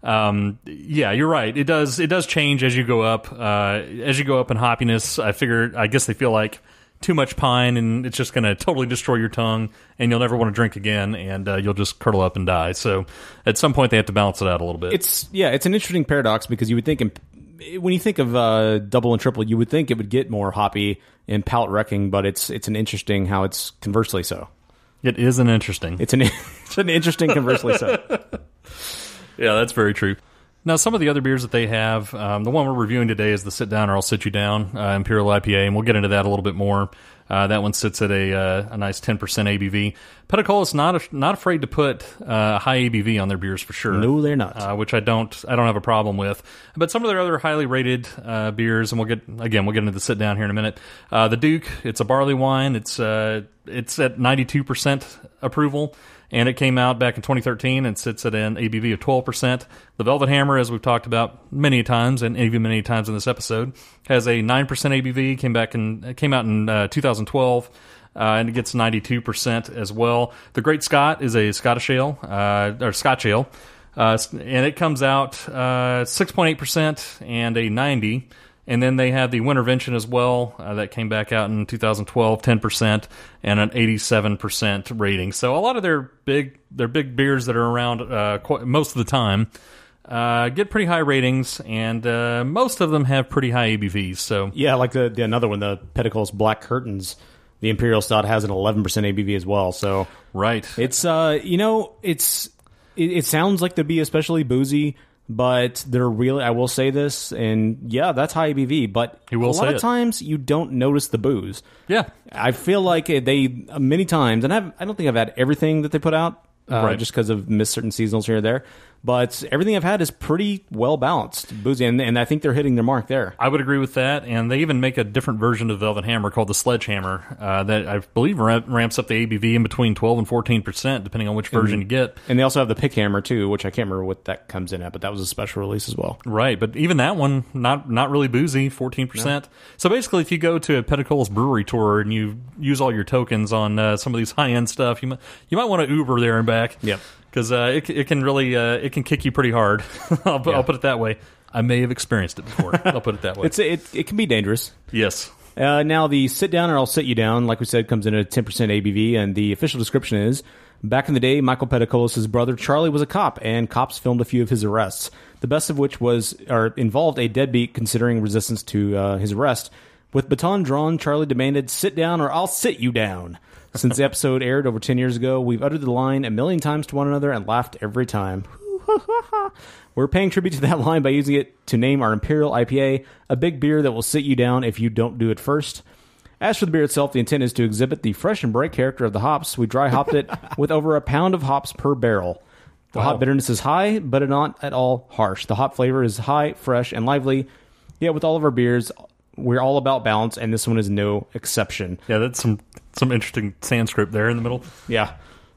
um, yeah, you're right. It does it does change as you go up. Uh, as you go up in hoppiness, I figure I guess they feel like too much pine, and it's just going to totally destroy your tongue, and you'll never want to drink again, and uh, you'll just curdle up and die. So at some point, they have to balance it out a little bit. It's yeah, it's an interesting paradox because you would think in, when you think of uh, double and triple, you would think it would get more hoppy and palate wrecking, but it's it's an interesting how it's conversely so. it is an interesting. It's an it's an interesting conversely so. Yeah, that's very true. Now, some of the other beers that they have, um, the one we're reviewing today is the Sit Down or I'll Sit You Down uh, Imperial IPA, and we'll get into that a little bit more. Uh, that one sits at a, uh, a nice 10% ABV. Petacola not a, not afraid to put uh, high ABV on their beers for sure. No, they're not. Uh, which I don't I don't have a problem with. But some of their other highly rated uh, beers, and we'll get again we'll get into the sit down here in a minute. Uh, the Duke, it's a barley wine. It's uh, it's at 92% approval and it came out back in 2013 and sits at an ABV of 12%. The Velvet Hammer, as we've talked about many times and even many times in this episode, has a 9% ABV. came back and came out in uh, 2012. Uh, and it gets 92% as well. The Great Scott is a Scottish ale, uh, or Scotch ale, uh, and it comes out uh, 6.8% and a 90. And then they have the Wintervention as well uh, that came back out in 2012, 10% and an 87% rating. So a lot of their big their big beers that are around uh, qu- most of the time uh, get pretty high ratings, and uh, most of them have pretty high ABVs. So Yeah, like the, the another one, the Peticolas Black Curtains. The Imperial Stout has an 11% ABV as well. So right, it's uh, you know, it's it, it sounds like to be especially boozy, but they're really. I will say this, and yeah, that's high ABV. But a lot of it. times you don't notice the booze. yeah, I feel like they many times, and I've, I don't think I've had everything that they put out, uh, Right. just because of missed certain seasonals here or there. But everything I've had is pretty well balanced, boozy, and, and I think they're hitting their mark there. I would agree with that, and they even make a different version of Velvet Hammer called the Sledgehammer uh, that I believe ra- ramps up the ABV in between 12 and 14 percent, depending on which version you get. And they also have the pick hammer too, which I can't remember what that comes in at, but that was a special release as well. Right, but even that one, not not really boozy, fourteen percent. So basically, if you go to a Peticolas brewery tour and you use all your tokens on uh, some of these high end stuff, you might you might want to Uber there and back. Yep. Because uh, it it can really uh, it can kick you pretty hard. I'll, put- I'll put it that way. I may have experienced it before. I'll put it that way. It's it, it can be dangerous. yes. Uh, now the sit down or I'll sit you down, like we said, comes in at ten percent ABV, and the official description is: back in the day, Michael Peticolas' brother Charlie was a cop, and cops filmed a few of his arrests. The best of which was or involved a deadbeat considering resistance to uh, his arrest. With baton drawn, Charlie demanded, "Sit down, or I'll sit you down." Since the episode aired over ten years ago, we've uttered the line a million times to one another and laughed every time. We're paying tribute to that line by using it to name our Imperial IPA, a big beer that will sit you down if you don't do it first. As for the beer itself, the intent is to exhibit the fresh and bright character of the hops. We dry hopped it with over a pound of hops per barrel. The hop bitterness is high, but not at all harsh. The hop flavor is high, fresh, and lively. Yet with all of our beers, we're all about balance, and this one is no exception. Yeah, that's some some interesting Sanskrit there in the middle. Yeah.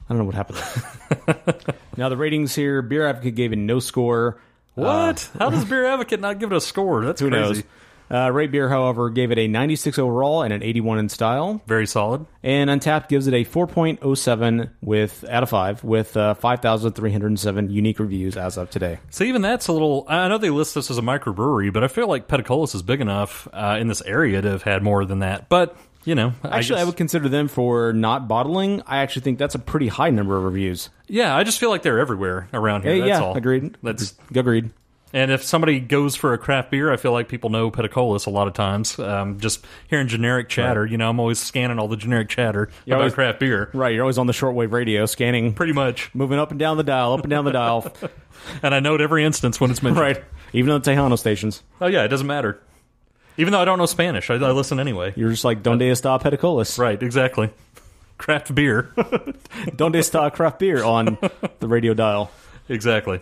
I don't know what happened. now the ratings here, Beer Advocate gave it no score. What? Uh, How does Beer Advocate not give it a score? That's Who crazy. knows? Uh, Rate Beer, however, gave it a 96 overall and an 81 in style. Very solid. And Untapped gives it a 4.07 with out of 5 with uh, 5,307 unique reviews as of today. So even that's a little. I know they list this as a microbrewery, but I feel like Peticolas is big enough uh, in this area to have had more than that. But you know, Actually, I, would consider them for not bottling. I actually think that's a pretty high number of reviews. Yeah, I just feel like they're everywhere around here. Yeah, that's yeah, all. agreed. That's Agreed. And if somebody goes for a craft beer, I feel like people know Peticolas a lot of times. Um, just hearing generic chatter, you know, I'm always scanning all the generic chatter about always- craft beer. Right, you're always on the shortwave radio scanning, Pretty much, moving up and down the dial, up and down the dial. and I note every instance when it's mentioned. right, even on the Tejano stations. Oh yeah, it doesn't matter. Even though I don't know Spanish, I, I listen anyway. You're just like, Donde está Peticolas? Right, exactly. Craft beer, Donde está craft beer on the radio dial? exactly.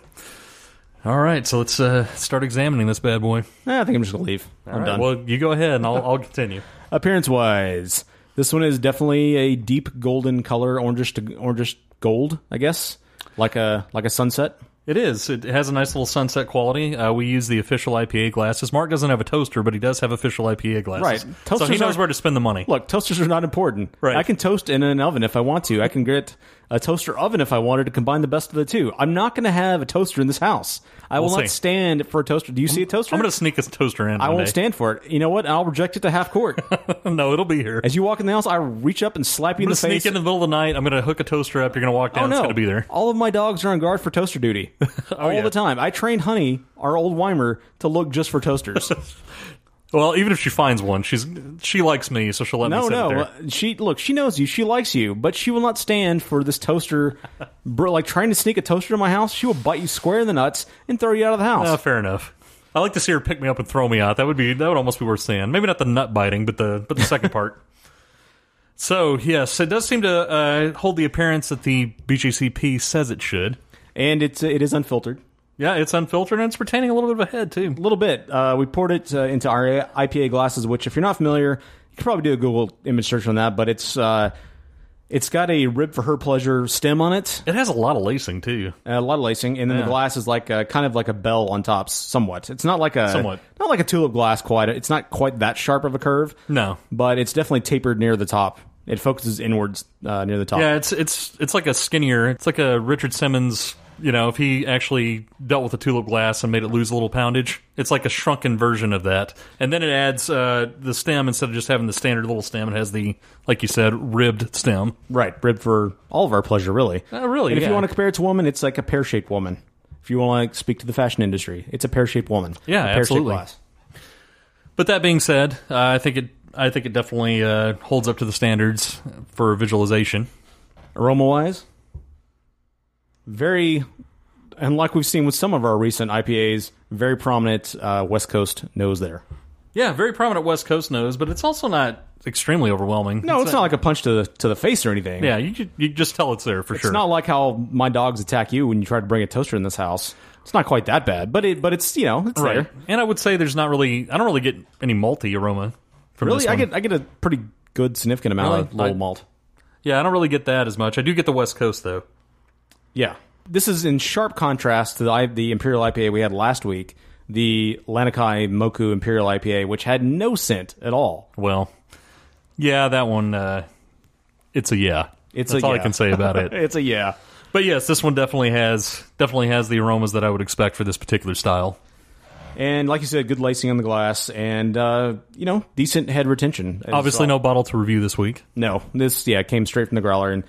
All right, so let's uh, start examining this bad boy. Eh, I think I'm just gonna leave. I'm All right, done. Well, you go ahead, and I'll, I'll continue. Appearance wise, this one is definitely a deep golden color, orangish to orangish gold, I guess, like a like a sunset. It is. It has a nice little sunset quality. Uh, we use the official IPA glasses. Mark doesn't have a toaster, but he does have official IPA glasses. Right. so he knows are- where to spend the money. Look, toasters are not important. Right. I can toast in an oven if I want to. I can get a toaster oven if I wanted to combine the best of the two. I'm not going to have a toaster in this house. I will We'll not see. stand for a toaster. Do you see a toaster? I'm going to sneak a toaster in. I won't day. stand for it. You know what? I'll reject it to half court. no, it'll be here. As you walk in the house, I reach up and slap you I'm in the sneak face. in in the middle of the night. I'm going to hook a toaster up. You're going to walk oh, down. Oh It's no! going to be there. All of my dogs are on guard for toaster duty oh, all yeah. the time. I trained Honey, our old Weimer, to look just for toasters. Well, even if she finds one, she's she likes me, so she'll let me no, sit no, there. uh, she look. She knows you. She likes you, but she will not stand for this toaster. bro, like trying to sneak a toaster to my house, she will bite you square in the nuts and throw you out of the house. Uh, fair enough. I like to see her pick me up and throw me out. That would be that would almost be worth seeing. Maybe not the nut biting, but the but the second part. So yes, it does seem to uh, hold the appearance that the BJCP says it should. and it's it is unfiltered. Yeah, it's unfiltered and it's retaining a little bit of a head too. A little bit. Uh, we poured it uh, into our IPA glasses, which, if you're not familiar, you can probably do a Google image search on that. But it's uh, it's got a rib for her pleasure stem on it, It has a lot of lacing too. a lot of lacing, and then Yeah. the glass is like a, kind of like a bell on top, somewhat. It's not like a Somewhat. not like a tulip glass. Quite. It's not quite that sharp of a curve. No. but it's definitely tapered near the top. It focuses inwards uh, near the top. Yeah, it's it's it's like a skinnier. It's like a Richard Simmons. You know, if he actually dealt with a tulip glass and made it lose a little poundage, it's like a shrunken version of that. And then it adds uh, the stem instead of just having the standard little stem. It has the, like you said, ribbed stem. Right, ribbed for all of our pleasure, really. Uh, really, And if yeah. you want to compare it to a woman, it's like a pear shaped woman. If you want to like, speak to the fashion industry, it's a pear shaped woman. Yeah, absolutely. glass. But that being said, uh, I think it I think it definitely uh, holds up to the standards for visualization. Aroma wise, very, and like we've seen with some of our recent IPAs, very prominent uh, West Coast nose there. Yeah, very prominent West Coast nose, but it's also not extremely overwhelming. No, it's, not like a punch to the to the face or anything. Yeah, you you just tell it's there for it's sure. It's not like how my dogs attack you when you try to bring a toaster in this house. It's not quite that bad, but it but it's you know it's right. there. And I would say there's not really. I don't really get any malty aroma from Really, this I get I get a pretty good significant amount Really? of low I- malt. Yeah, I don't really get that as much. I do get the West Coast though. Yeah. This is in sharp contrast to the, the Imperial IPA we had last week, the Lanakai Moku Imperial IPA, which had no scent at all. Well, yeah, that one. Uh, it's a yeah. It's That's a all I can say about it. It's a yeah. But yes, this one definitely has definitely has the aromas that I would expect for this particular style. And like you said, good lacing on the glass and, uh, you know, decent head retention. Obviously, no bottle to review this week. No. This, yeah, came straight from the growler. And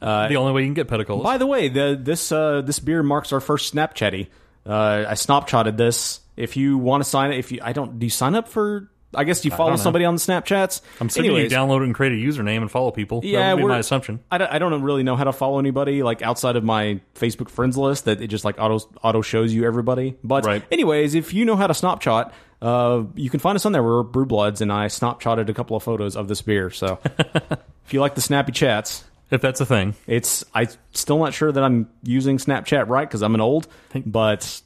the only way you can get Peticolas. by the way, the, this, uh, this beer marks our first Snapchatty. Uh, I snapchatted this. If you want to sign it, if you, I don't, do you sign up for, I guess do you follow somebody on the Snapchats? I'm assuming Anyways, you download and create a username and follow people. Yeah, that would be my assumption. I don't, I don't really know how to follow anybody like outside of my Facebook friends list that it just like auto auto shows you everybody. But Right. anyways, if you know how to Snapchat, uh, you can find us on there. We're Brew Bloods, and I Snapchatted a couple of photos of this beer. So if you like the snappy chats, If that's a thing. it's I'm still not sure that I'm using Snapchat right because I'm an old, but.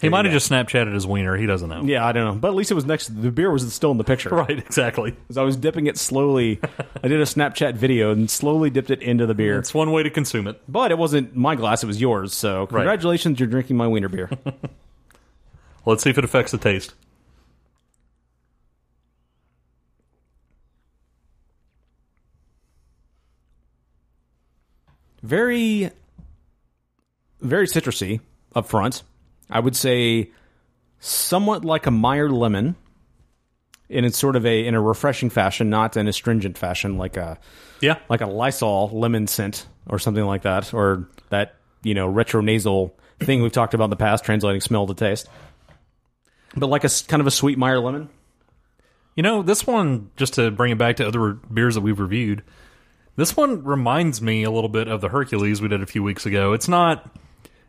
He might have just Snapchatted his wiener. He doesn't know. Yeah, I don't know, but at least it was next. to The beer was still in the picture. Right, exactly. As I was dipping it slowly, I did a Snapchat video and slowly dipped it into the beer. It's one way to consume it. But it wasn't my glass; it was yours. So congratulations, you're drinking my wiener beer. Let's see if it affects the taste. Very, very citrusy up front. I would say somewhat like a Meyer lemon, in a sort of a in a refreshing fashion, not an astringent fashion, like a Yeah. like a Lysol lemon scent or something like that, or that you know retronasal thing we've talked about in the past, translating smell to taste. But like a kind of a sweet Meyer lemon. You know, this one, just to bring it back to other beers that we've reviewed, this one reminds me a little bit of the Hercules we did a few weeks ago. It's not,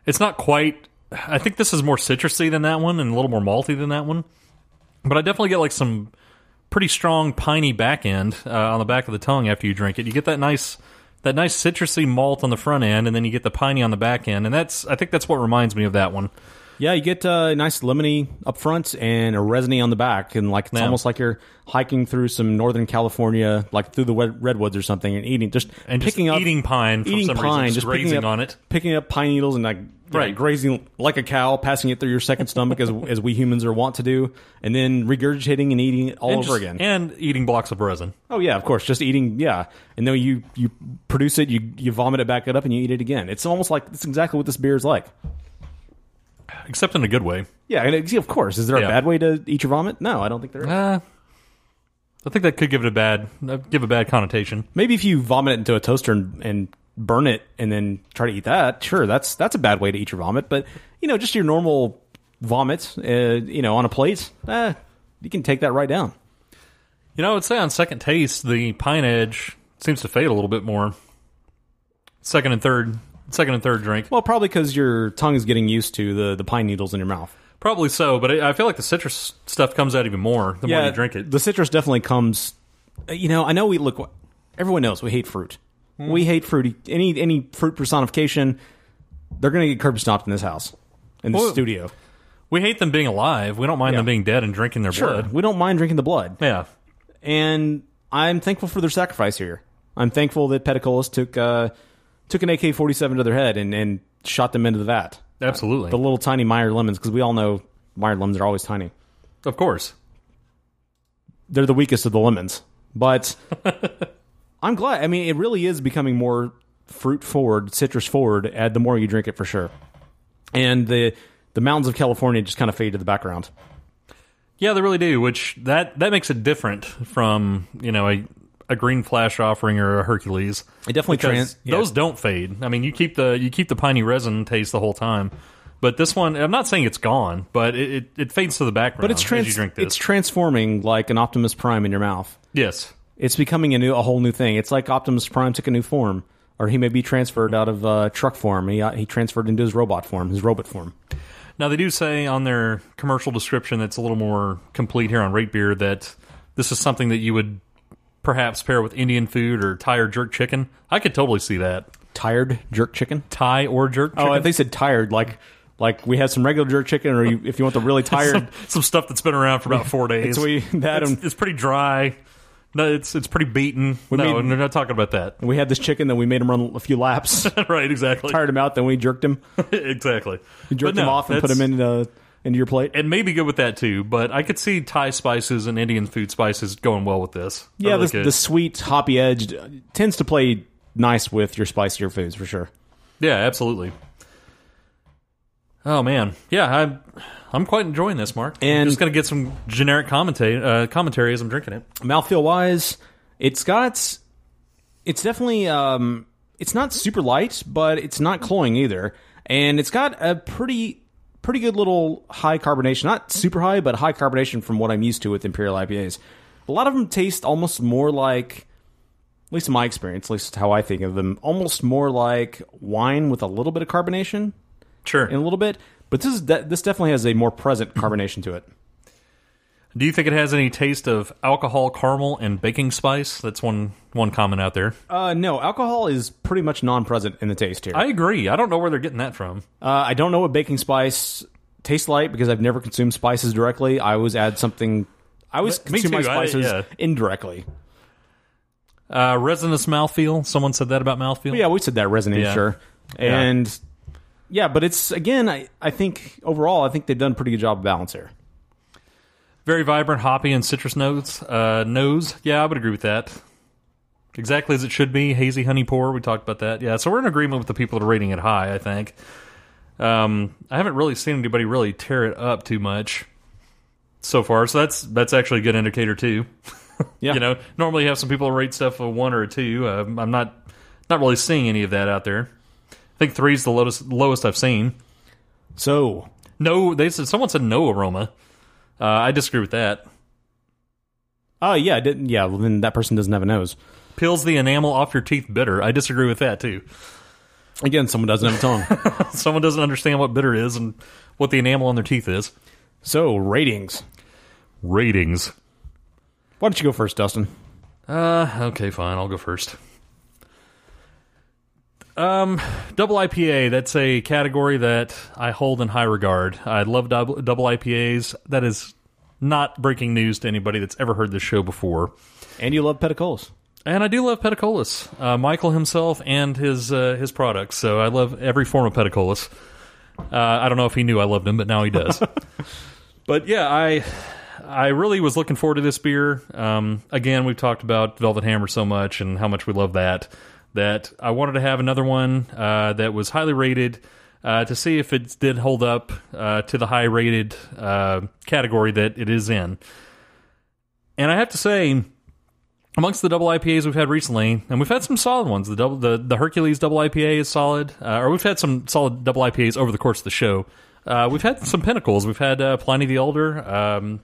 it's not quite. I think this is more citrusy than that one and a little more malty than that one. But I definitely get like some pretty strong piney back end uh, on the back of the tongue after you drink it. You get that nice, that nice citrusy malt on the front end, and then you get the piney on the back end, and that's I think that's what reminds me of that one. Yeah, you get uh, a nice lemony up front and a resiny on the back, and like it's Yeah. almost like you're hiking through some Northern California, like through the redwoods or something, and eating just And just picking up eating pine eating some pine, reason, just grazing up, on it. picking up pine needles and like Right. grazing like a cow, passing it through your second stomach as as we humans are wont to do, and then regurgitating and eating it all and over just- again. and eating blocks of resin. oh yeah, of course, just eating yeah, and then you you produce it, you you vomit it back it up, and you eat it again. It's almost like it's exactly what this beer is like. Except in a good way. Yeah, and of course, is there a Yeah. bad way to eat your vomit? No, I don't think there is. Uh, I think that could give it a bad uh, give a bad connotation. Maybe if you vomit it into a toaster and, and burn it and then try to eat that, sure, that's that's a bad way to eat your vomit. But you know, just your normal vomit, uh, you know, on a plate, eh, you can take that right down. You know, I would say on second taste, the pine edge seems to fade a little bit more. Second and third, second and third drink, Well, probably because your tongue is getting used to the the pine needles in your mouth. probably so. But I I feel like the citrus stuff comes out even more the more you drink it. The citrus definitely comes. You know, I know we look. everyone knows we hate fruit. We hate fruit. Any any fruit personification, they're going to get curb stomped in this house, in this Well, studio. We hate them being alive. We don't mind them being dead and drinking their blood. we don't mind drinking the blood, Yeah. and I'm thankful for their sacrifice here. I'm thankful that Peticolas took uh, took an AK-47 to their head and, and shot them into the vat. Absolutely. The little tiny Meyer lemons, because we all know Meyer lemons are always tiny. of course. they're the weakest of the lemons. But I'm glad. I mean, it really is becoming more fruit forward, citrus forward. Add the more you drink it, for sure. And the the mountains of California just kind of fade to the background. Yeah, they really do. Which that that makes it different from you know a a green flash offering or a Hercules. It definitely trans- yeah. those don't fade. I mean, you keep the you keep the piney resin taste the whole time. But this one, I'm not saying it's gone, but it, it, it fades to the background But it's as trans- you drink this. it's transforming like an Optimus Prime in your mouth. yes, It's becoming a new, a whole new thing. It's like Optimus Prime took a new form, or he may be transferred out of uh, truck form. He uh, he transferred into his robot form, his robot form. Now they do say on their commercial description that's a little more complete here on Rate Beer that this is something that you would perhaps pair with Indian food or Thai or jerk chicken. I could totally see that. Tired jerk chicken. Thai or jerk chicken. Oh, if they said tired, like like we have some regular jerk chicken, or you, if you want the really tired, some, some stuff that's been around for about four days. It's we that it's, it's pretty dry. No, it's it's pretty beaten. no, made- we're not talking about that. we had this chicken, then we made him run a few laps, right, exactly. tired him out, then we jerked him, exactly. we jerked But him off, and put him in uh, into your plate. It may be good with that too, but I could see Thai spices and Indian food spices going well with this. Yeah, really the, the sweet, hoppy edge uh, tends to play nice with your spicier foods for sure. Yeah, absolutely. Oh man, yeah, I'm I'm quite enjoying this, Mark. I'm And- just gonna get some generic commentary uh, commentary as I'm drinking it. Mouthfeel wise, it's got, it's definitely, um, it's not super light, but it's not cloying either, and it's got a pretty. Pretty good little high carbonation, not mm-hmm. super high, but high carbonation from what I'm used to with Imperial IPAs. A lot of them taste almost more like at least in my experience, at least how I think of them, almost more like wine with a little bit of carbonation Sure. in a little bit. But this is de- this definitely has a more present mm-hmm. carbonation to it. Do you think it has any taste of alcohol, caramel, and baking spice? That's one one comment out there. Uh, no, alcohol is pretty much non-present in the taste here. I agree. I don't know where they're getting that from. uh, I don't know what baking spice tastes like because I've never consumed spices directly. I always add something. I always Me consume my too, I- spices yeah. indirectly. Uh, resinous mouthfeel. Someone said that about mouthfeel. Yeah, we said that resonates, Yeah. sure. Yeah. And yeah, but it's again, I, I think overall, I think they've done a pretty good job of balance here. Very vibrant, hoppy, and citrus notes. Uh, nose. Yeah, I would agree with that. Exactly as it should be. Hazy honey pour. We talked about that. Yeah, so we're in agreement with the people that are rating it high. I think. Um, I haven't really seen anybody really tear it up too much so far. So that's that's actually a good indicator too. Yeah. You know, normally you have some people rate stuff a one or a two. Uh, I'm not not really seeing any of that out there. I think three's the lowest lowest I've seen. So No, they said someone said no aroma. Uh, I disagree with that. Oh yeah, I didn't. Yeah, well, then that person doesn't have a nose. Peels the enamel off your teeth bitter. I disagree with that too. Again, someone doesn't have a tongue. Someone doesn't understand what bitter is and what the enamel on their teeth is. so ratings. Ratings. Why don't you go first, Dustin? Uh, okay, fine. I'll go first. Um, double IPA. That's a category that I hold in high regard. I love double, double IPAs. That is not breaking news to anybody that's ever heard this show before. And you love Peticolas. And I do love Peticolas, uh, Michael himself and his uh, his products. So I love every form of Peticolas. Uh, I don't know if he knew I loved him, but now he does. but yeah, I I really was looking forward to this beer. Um, again, we've talked about Velvet Hammer so much and how much we love that that I wanted to have another one uh, that was highly rated uh, to see if it did hold up uh, to the high rated uh, category that it is in. And I have to say, amongst the double IPAs we've had recently, and we've had some solid ones. The double, the, the Hercules double IPA is solid, uh, or we've had some solid double IPAs over the course of the show. Uh, we've had some pinnacles. We've had Pliny the Elder, um,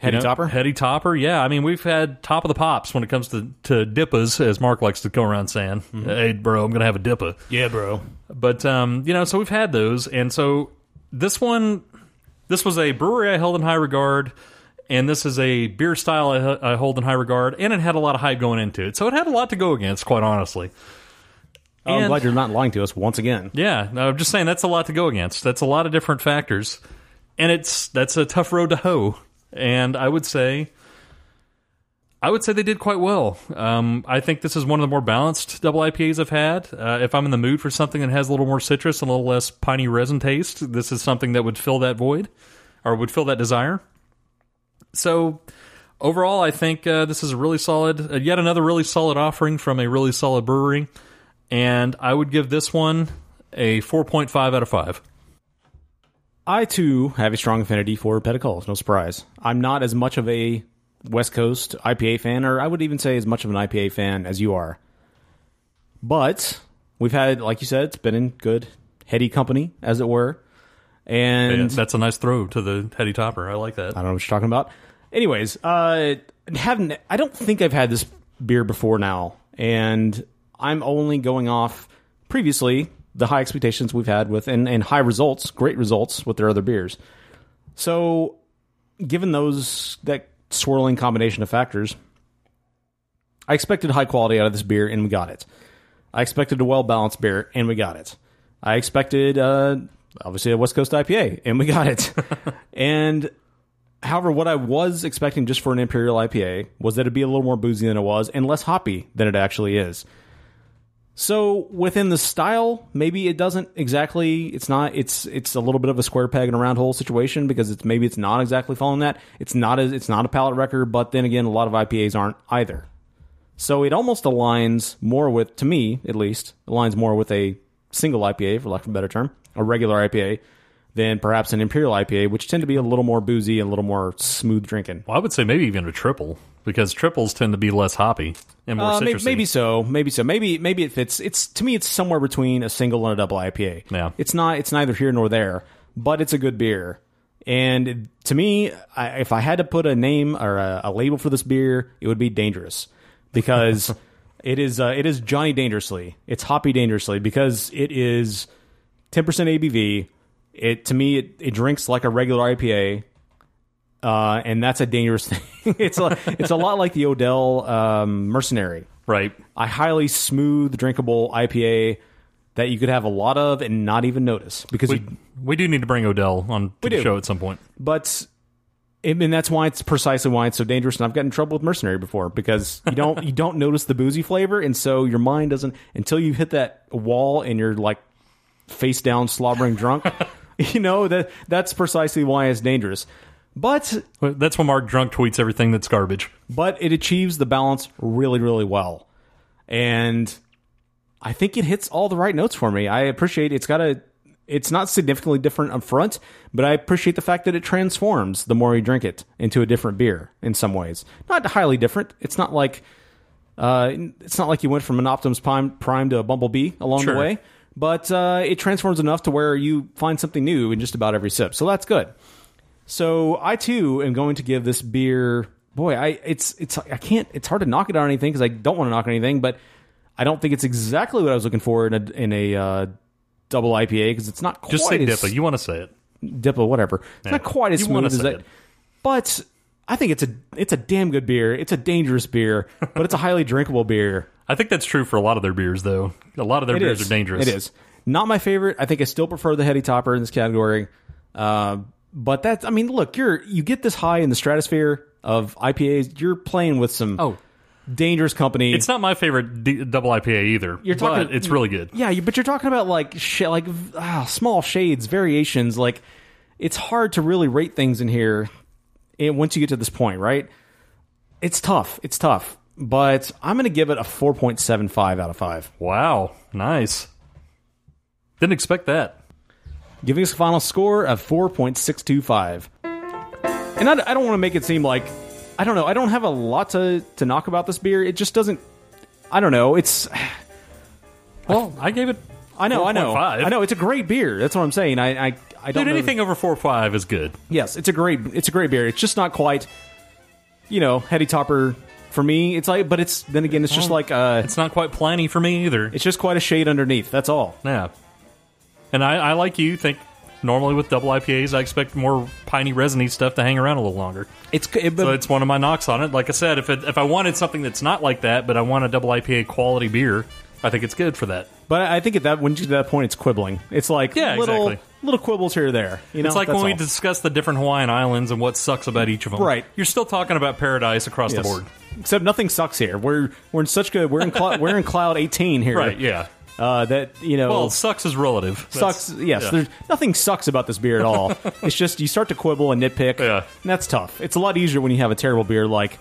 Heady you know, Topper? Heady Topper. Yeah, I mean we've had top of the pops when it comes to to dippas, as Mark likes to go around saying. Mm-hmm. Hey, bro, I'm gonna have a dippa. Yeah, bro. But um, you know, so we've had those, and so this one, this was a brewery I held in high regard, and this is a beer style I, I hold in high regard, and it had a lot of hype going into it, so it had a lot to go against, quite honestly. Oh, I'm glad you're not lying to us once again. Yeah, no, I'm just saying that's a lot to go against. That's a lot of different factors, and it's that's a tough road to hoe. And I would say, I would say they did quite well. Um, I think this is one of the more balanced double IPAs I've had. Uh, if I'm in the mood for something that has a little more citrus and a little less piney resin taste, this is something that would fill that void or would fill that desire. So. Overall, I think uh, this is a really solid, uh, yet another really solid offering from a really solid brewery and I would give this one a 4.5 out of 5. I too have a strong affinity for Peticolas. No surprise. I'm not as much of a West Coast IPA fan, or I would even say as much of an IPA fan as you are. But we've had, like you said, it's been in good heady company, as it were. And And that's a nice throw to the heady topper. I like that. I don't know what you're talking about. Anyways, uh, haven't I don't think I've had this beer before now, and I'm only going off previously the high expectations we've had with and, and high results, great results with their other beers. So, given those that swirling combination of factors, I expected high quality out of this beer, and we got it. I expected a well balanced beer, and we got it. I expected uh, obviously a West Coast IPA, and we got it. and however, what I was expecting just for an Imperial IPA was that it'd be a little more boozy than it was, and less hoppy than it actually is. So within the style, maybe it doesn't exactly. It's not. It's it's a little bit of a square peg in a round hole situation because it's maybe it's not exactly following that. It's not as it's not a palate wrecker, but then again, a lot of IPAs aren't either. So it almost aligns more with, to me at least, aligns more with a single IPA, for lack of a better term, a regular IPA, than perhaps an Imperial IPA, which tend to be a little more boozy and a little more smooth drinking. Well, I would say maybe even a triple because triples tend to be less hoppy and more Uh, citrusy. maybe so, maybe so, maybe maybe it fits. It's to me, it's somewhere between a single and a double IPA. Yeah. it's not. It's neither here nor there, but it's a good beer. And to me, I, if I had to put a name or a, a label for this beer, it would be dangerous because it is uh, it is Johnny Dangerously. It's hoppy dangerously because it is ten percent ABV. It to me, it, it drinks like a regular IPA. Uh, and that's a dangerous thing. it's a, it's a lot like the Odell um, Mercenary right. a highly smooth, drinkable IPA that you could have a lot of and not even notice because We, you. we do need to bring Odell on to the show at some point. But and that's why it's precisely why it's so dangerous. And I've gotten in trouble with Mercenary before because you don't you don't notice the boozy flavor, and so your mind doesn't until you hit that wall and you're like face down, slobbering drunk. you know that that's precisely why it's dangerous. But That's when Mark Drunk tweets everything that's garbage. but it achieves the balance really, really well. And I think it hits all the right notes for me. I appreciate it's got a it's not significantly different up front, but I appreciate the fact that it transforms the more you drink it into a different beer in some ways. Not highly different. It's not like uh, it's not like you went from an Optimus Prime, Prime to a Bumblebee along Sure. the way, but uh, it transforms enough to where you find something new in just about every sip. So that's good. So I too am going to give this beer. Boy, I it's it's I can't. It's hard to knock it on anything because I don't want to knock anything, but I don't think it's exactly what I was looking for in a in a uh, double IPA because it's not quite Just say as, Dippa. You want to say it. Dippa, whatever. It's Yeah. not quite as You smooth as that, it. but I think it's a it's a damn good beer. It's a dangerous beer, but it's a highly drinkable beer. I think that's true for a lot of their beers, though. A lot of their It beers is. are dangerous. It is not my favorite. I think I still prefer the heady topper in this category. Uh, but that's I mean, look, you're you get this high in the stratosphere of IPAs. You're playing with some Oh. dangerous company. It's not my favorite d- double IPA either. You're talking- but it's really good. yeah, but you're talking about like sh- like ah, small shades, variations. Like it's hard to really rate things in here. And once you get to this point, right? It's tough. It's tough. But I'm going to give it a 4.75 out of five. Wow, nice. Didn't expect that. giving us a final score of 4.625. And I, I don't want to make it seem like, I don't know, I don't have a lot to, to knock about this beer. It just doesn't, I don't know. It's, Well, I gave it. I know, I know. 4.5. I know, it's a great beer. That's what I'm saying. I, I, I don't Dude, anything over four five is good. Yes, it's a great, it's a great beer. It's just not quite, you know, heady topper for me. It's like, but it's, then again, it's just like, uh, It's not quite Pliny for me either. it's just quite a shade underneath. That's all. Yeah. And I, I like you think Normally with double IPAs, I expect more piney, resiny stuff to hang around a little longer. It's it, So it's one of my knocks on it. Like I said, if it, if I wanted something that's not like that, but I want a double IPA quality beer, I think it's good for that. but I think at that when you get to that point, it's quibbling. It's like Yeah, little exactly. Little quibbles here or there. You know, it's like That's when we all. discuss the different Hawaiian islands and what sucks about each of them. Right. You're still talking about paradise across Yes. the board. Except nothing sucks here. We're we're in such good. We're in cloud, we're in cloud eighteen here. Right, yeah. Uh, that you know Well, sucks is relative. That's- sucks. Yes, yeah. there's nothing sucks about this beer at all. it's just you start to quibble and nitpick. Yeah. and that's tough. It's a lot easier when you have a terrible beer like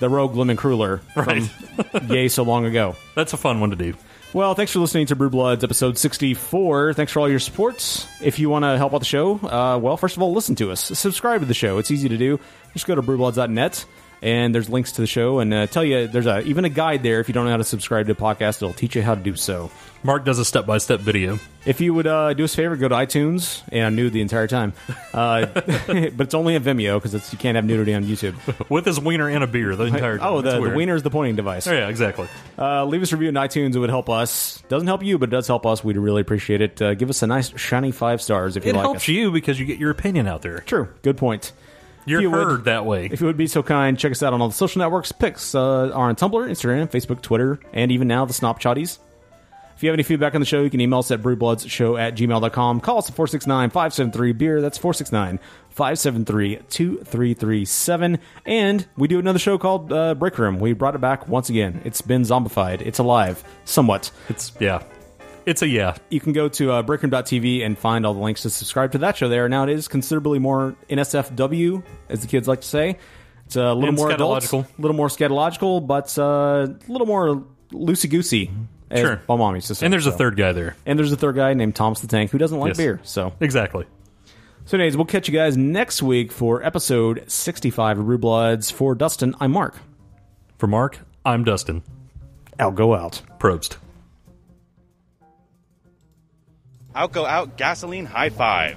the Rogue Lemon Cruller Right. from yay so long ago. That's a fun one to do. Well, thanks for listening to Brew Bloods episode 64. Thanks for all your support. If you want to help out the show, uh, well, first of all, listen to us. Subscribe to the show. It's easy to do. Just go to brewbloods.net and there's links to the show and uh, tell you there's a, even a guide there if you don't know how to subscribe to a podcast. It'll teach you how to do so. Mark does a step by step video. If you would uh, do us a favor, go to iTunes, and I'm nude the entire time, uh, but it's only a Vimeo because you can't have nudity on YouTube. With his wiener and a beer the entire time. Oh, the, the wiener is the pointing device. Oh, yeah, exactly. Uh, leave us a review on iTunes; it would help us. Doesn't help you, but it does help us. We'd really appreciate it. Uh, give us a nice shiny five stars if you It like helps us. you because you get your opinion out there. True, good point. You're If you would- that way. If you would be so kind, check us out on all the social networks. Pics uh, are on Tumblr, Instagram, Facebook, Twitter, and even now the Snop Chotties. If you have any feedback on the show, you can email us at brewbloodsshow at gmail.com. Call us at 469 573 beer. That's 469 573 2337. And we do another show called uh, Break Room. We brought it back once again. It's been zombified, it's alive, somewhat. It's, yeah. It's a yeah. You can go to uh, breakroom.tv and find all the links to subscribe to that show there. Now, it is considerably more NSFW, as the kids like to say. It's a little And more adult, a little more scatological, but uh, a little more loosey goosey. Sure. mom used to say. And there's a third guy there. And there's a third guy named Thomas the Tank who doesn't like Yes. beer. So, Exactly. so anyways, we'll catch you guys next week for episode 65 of Brew Bloods. For Dustin, I'm Mark. For Mark, I'm Dustin. I'll go out. Probst. Outgo out gasoline high five.